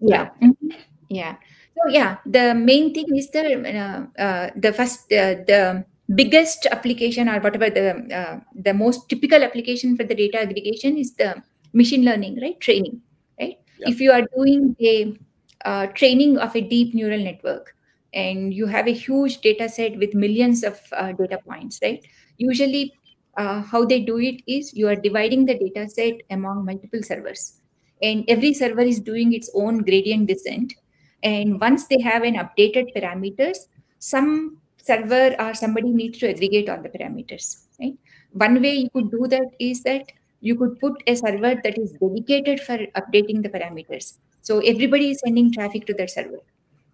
Yeah. Mm-hmm. Yeah. So yeah, the main thing is the uh, uh, the first uh, the biggest application or whatever the uh, the most typical application for the data aggregation is the machine learning, right? Training, right? Yeah. If you are doing a uh, training of a deep neural network and you have a huge data set with millions of data points, right? Usually, how they do it is you are dividing the data set among multiple servers and every server is doing its own gradient descent and once they have an updated parameters some server or somebody needs to aggregate all the parameters right? One way you could do that is that you could put a server that is dedicated for updating the parameters. So everybody is sending traffic to that server.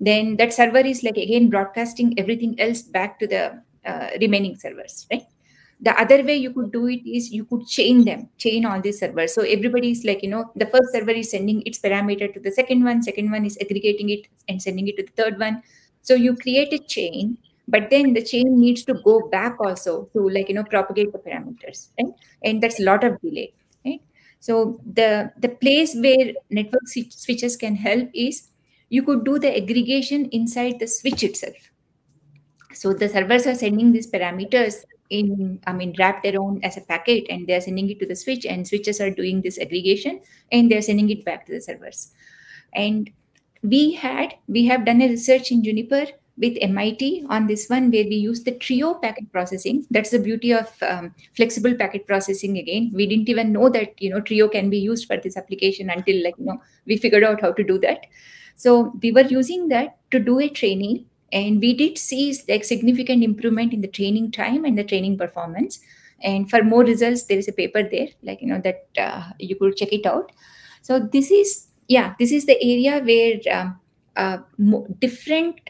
Then that server is like again broadcasting everything else back to the uh, remaining servers right the other way you could do it is you could chain them chain all these servers. So everybody is like you know the first server is sending its parameter to the second one second one is aggregating it and sending it to the third one. So you create a chain but then the chain needs to go back also to like you know propagate the parameters right? And that's a lot of delay right? So the the place where network switches can help is you could do the aggregation inside the switch itself so the servers are sending these parameters in i mean wrapped around as a packet and they're sending it to the switch and switches are doing this aggregation and they're sending it back to the servers. And we had we have done a research in juniper with mit on this one where we use the trio packet processing. That's the beauty of um, flexible packet processing again. We didn't even know that you know trio can be used for this application until like you know we figured out how to do that. So we were using that to do a training and we did see like significant improvement in the training time and the training performance. And for more results there is a paper there like you know that uh, you could check it out. So this is yeah this is the area where um, uh, different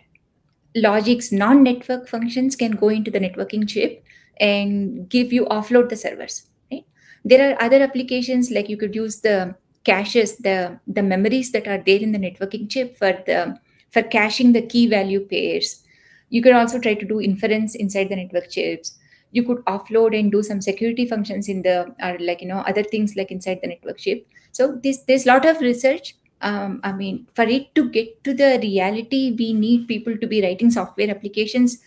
logics non-network functions can go into the networking chip and give you offload the servers right? There are other applications like you could use the caches the the memories that are there in the networking chip for the for caching the key value pairs. You can also try to do inference inside the network chips. You could offload and do some security functions in the or like you know other things like inside the network chip. So this there's a lot of research um, I mean, for it to get to the reality, we need people to be writing software applications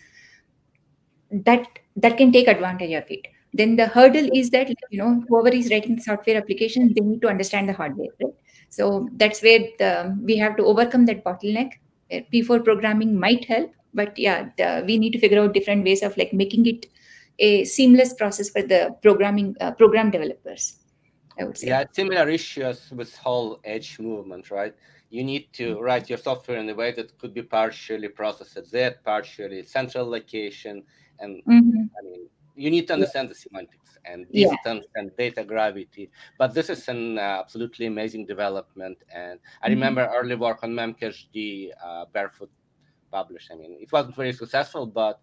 that that can take advantage of it. Then the hurdle is that you know whoever is writing software applications, they need to understand the hardware, right? So that's where the, we have to overcome that bottleneck. P4 programming might help, but yeah, the, we need to figure out different ways of like making it a seamless process for the programming uh, program developers. I would say. Yeah, similar issues with whole edge movement, right? You need to mm-hmm. write your software in a way that could be partially processed at Z, partially central location, and mm-hmm. I mean, you need to understand yeah. the semantics and distance yeah. and data gravity. But this is an uh, absolutely amazing development. And I mm-hmm. remember early work on Memcache, the uh, Barefoot published. I mean, it wasn't very successful, but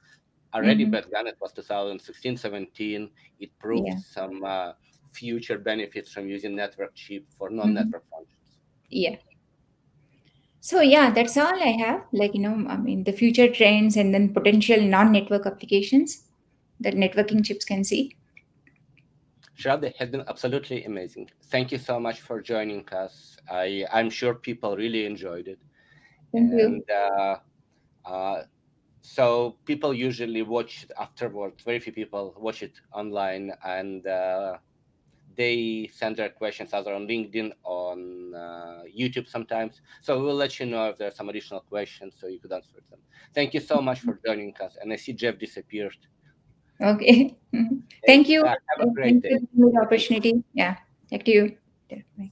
already mm-hmm. back then it was 2016 17 it proved yeah. some uh, future benefits from using network chip for mm-hmm. non-network mm-hmm. functions yeah so yeah that's all i have like you know i mean the future trends and then potential non-network applications that networking chips can see Sharada has been absolutely amazing. Thank you so much for joining us. I, I'm sure people really enjoyed it. Thank and, you. Uh, uh, so people usually watch it afterwards. Very few people watch it online, and uh, they send their questions either on LinkedIn, on uh, YouTube sometimes. So we'll let you know if there are some additional questions, so you could answer them. Thank you so much for joining us. And I see Jeff disappeared. Okay. Thank you. have a great Thank day. You for the opportunity. Yeah. Thank you. Bye.